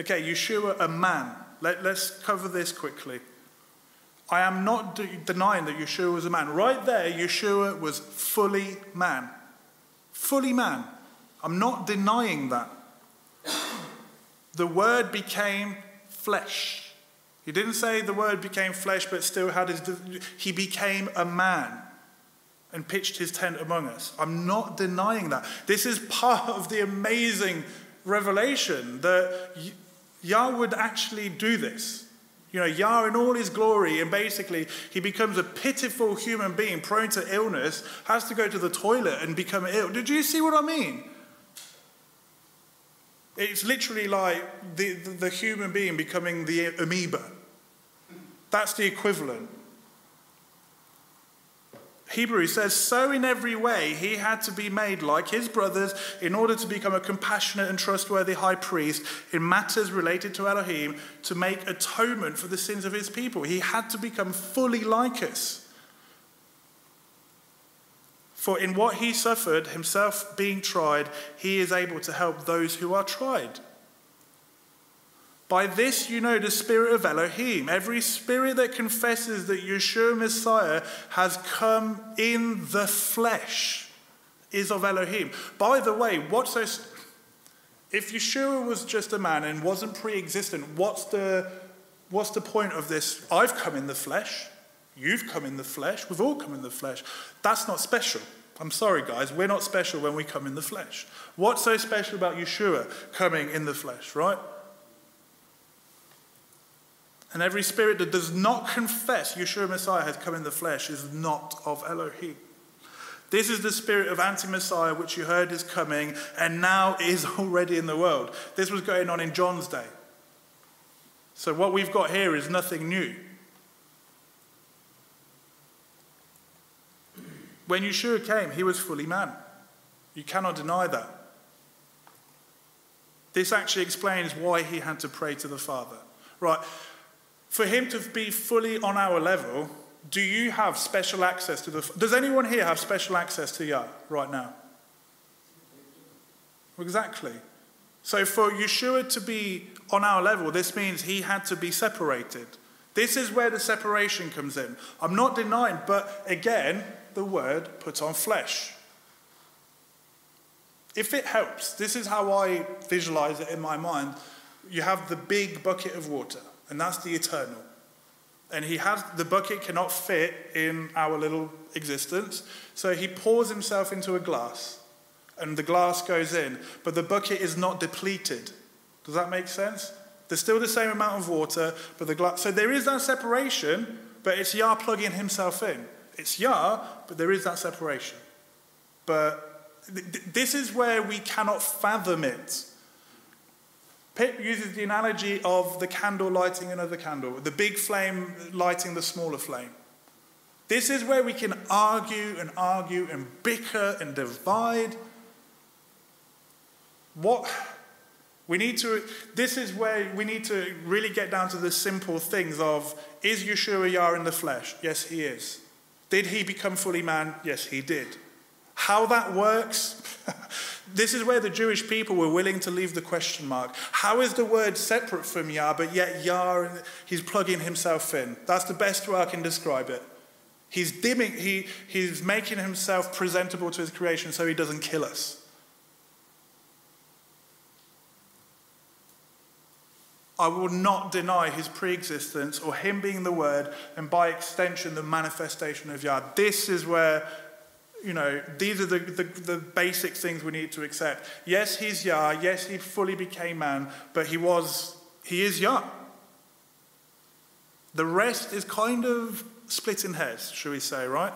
Okay, Yeshua, a man. Let, us cover this quickly. I am not de- denying that Yeshua was a man. Right there, Yeshua was fully man. Fully man. I'm not denying that. The word became flesh. He didn't say the word became flesh but still had his. He became a man and pitched his tent among us. I'm not denying that. This is part of the amazing revelation that Yah would actually do this. You know, Yah in all his glory, and basically he becomes a pitiful human being prone to illness, has to go to the toilet and become ill. Did you see what I mean? It's literally like the, the, the human being becoming the amoeba. That's the equivalent. Hebrews says, So in every way he had to be made like his brothers in order to become a compassionate and trustworthy high priest in matters related to Elohim to make atonement for the sins of his people. He had to become fully like us. For in what he suffered, himself being tried, he is able to help those who are tried. By this you know the spirit of Elohim. Every spirit that confesses that Yeshua Messiah has come in the flesh is of Elohim. By the way, what's this? If Yeshua was just a man and wasn't pre existent, what's the, what's the point of this? I've come in the flesh. You've come in the flesh. We've all come in the flesh. That's not special. I'm sorry, guys. We're not special when we come in the flesh. What's so special about Yeshua coming in the flesh, right? And every spirit that does not confess Yeshua Messiah has come in the flesh is not of Elohim. This is the spirit of anti Messiah which you heard is coming and now is already in the world. This was going on in John's day. So, what we've got here is nothing new. When Yeshua came, he was fully man. You cannot deny that. This actually explains why he had to pray to the Father. Right, for him to be fully on our level, do you have special access to the. Does anyone here have special access to Yah right now? Exactly. So for Yeshua to be on our level, this means he had to be separated. This is where the separation comes in. I'm not denying, but again, the word put on flesh. If it helps, this is how I visualize it in my mind. You have the big bucket of water and that's the eternal. And he has the bucket cannot fit in our little existence, so he pours himself into a glass, and the glass goes in, but the bucket is not depleted. Does that make sense? There's still the same amount of water, but the glass. So there is that separation, but it's Yah plugging himself in. It's Yah, but there is that separation. But th- this is where we cannot fathom it. Pip uses the analogy of the candle lighting another candle, the big flame lighting the smaller flame. This is where we can argue and argue and bicker and divide. What we need to, this is where we need to really get down to the simple things of is Yeshua Yah in the flesh? Yes, he is. Did he become fully man? Yes, he did. How that works, this is where the Jewish people were willing to leave the question mark. How is the word separate from Yah, but yet Yah, he's plugging himself in? That's the best way I can describe it. He's dimming, he, he's making himself presentable to his creation so he doesn't kill us. I will not deny his pre existence or him being the word, and by extension, the manifestation of Yah. This is where you know, these are the, the, the, basic things we need to accept. Yes, he's Yah. Yes, he fully became man, but he was, he is Yah. The rest is kind of split in hairs, shall we say, right?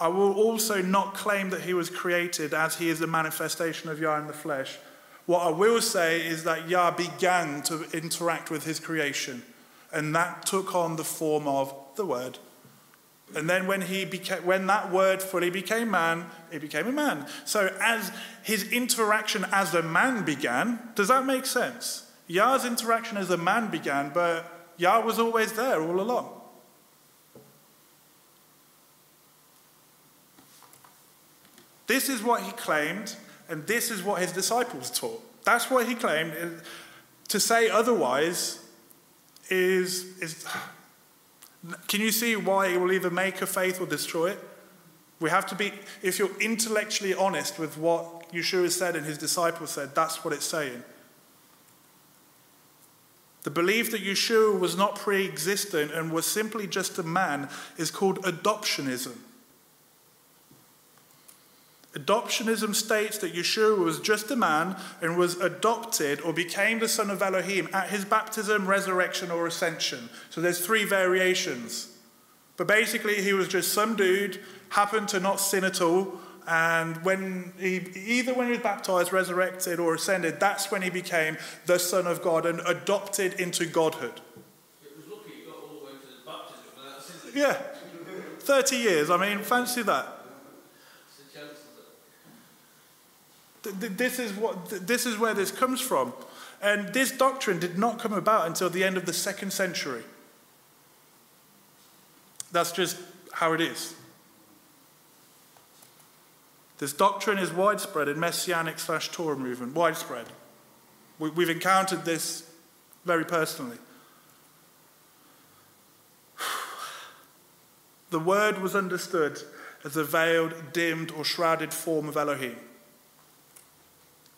I will also not claim that he was created as he is a manifestation of Yah in the flesh. What I will say is that Yah began to interact with his creation, and that took on the form of the Word. And then when, he became, when that word fully became man, he became a man. So as his interaction as a man began, does that make sense? Yah's interaction as a man began, but Yah was always there all along. This is what he claimed, and this is what his disciples taught. That's what he claimed. To say otherwise is, is can you see why it will either make a faith or destroy it? We have to be, if you're intellectually honest with what Yeshua said and his disciples said, that's what it's saying. The belief that Yeshua was not pre existent and was simply just a man is called adoptionism. Adoptionism states that Yeshua was just a man and was adopted or became the son of Elohim at his baptism, resurrection, or ascension. So there's three variations. But basically, he was just some dude, happened to not sin at all, and when he, either when he was baptized, resurrected, or ascended, that's when he became the Son of God and adopted into Godhood. It was lucky he got all the way to his baptism. Yeah. 30 years, I mean, fancy that. This is, what, this is where this comes from. And this doctrine did not come about until the end of the second century. That's just how it is. This doctrine is widespread in Messianic slash Torah movement, widespread. We, we've encountered this very personally. The word was understood as a veiled, dimmed, or shrouded form of Elohim.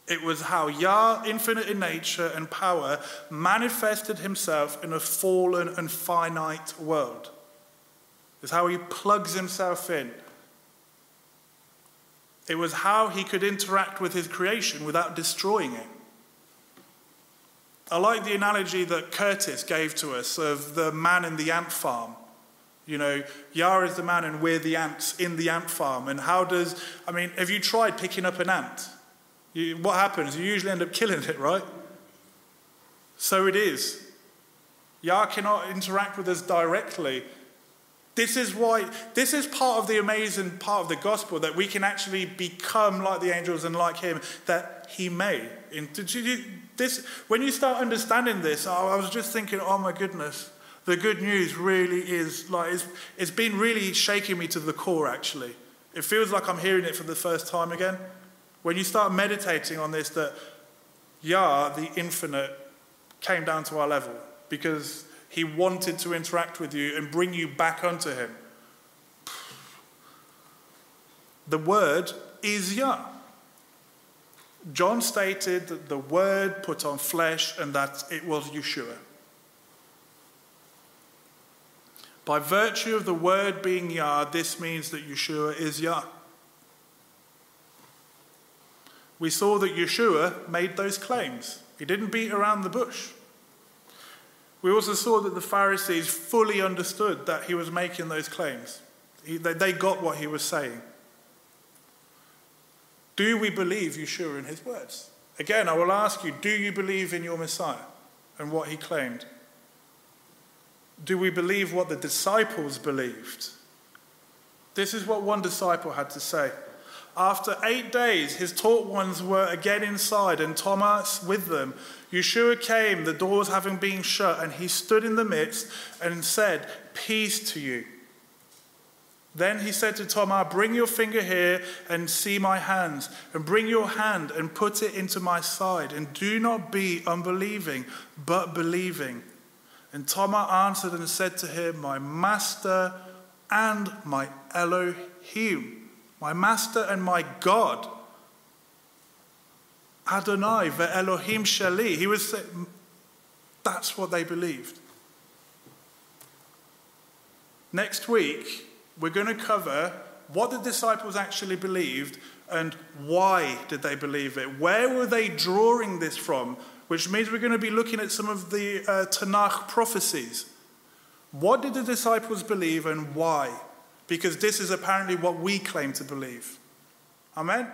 It was how Yah, infinite in nature and power, manifested himself in a fallen and finite world. It's how he plugs himself in. It was how he could interact with his creation without destroying it. I like the analogy that Curtis gave to us of the man in the ant farm. You know, Yah is the man and we're the ants in the ant farm. And how does, I mean, have you tried picking up an ant? You, what happens? You usually end up killing it, right? So it is. Yah cannot interact with us directly. This is why, this is part of the amazing part of the gospel that we can actually become like the angels and like Him, that He may. This, when you start understanding this, I was just thinking, oh my goodness, the good news really is like, it's, it's been really shaking me to the core actually. It feels like I'm hearing it for the first time again. When you start meditating on this, that Yah, the infinite, came down to our level because he wanted to interact with you and bring you back unto him. The word is Yah. John stated that the word put on flesh and that it was Yeshua. By virtue of the word being Yah, this means that Yeshua is Yah. We saw that Yeshua made those claims. He didn't beat around the bush. We also saw that the Pharisees fully understood that he was making those claims. He, they, they got what he was saying. Do we believe Yeshua in his words? Again, I will ask you do you believe in your Messiah and what he claimed? Do we believe what the disciples believed? This is what one disciple had to say. After eight days, his taught ones were again inside, and Thomas with them. Yeshua came, the doors having been shut, and he stood in the midst and said, Peace to you. Then he said to Thomas, Bring your finger here and see my hands, and bring your hand and put it into my side, and do not be unbelieving, but believing. And Thomas answered and said to him, My master and my Elohim, my master and my God. Adonai ve Elohim Shali. He was that's what they believed. Next week, we're going to cover what the disciples actually believed and why did they believe it. Where were they drawing this from which means we're going to be looking at some of the uh, Tanakh prophecies. What did the disciples believe and why? Because this is apparently what we claim to believe. Amen?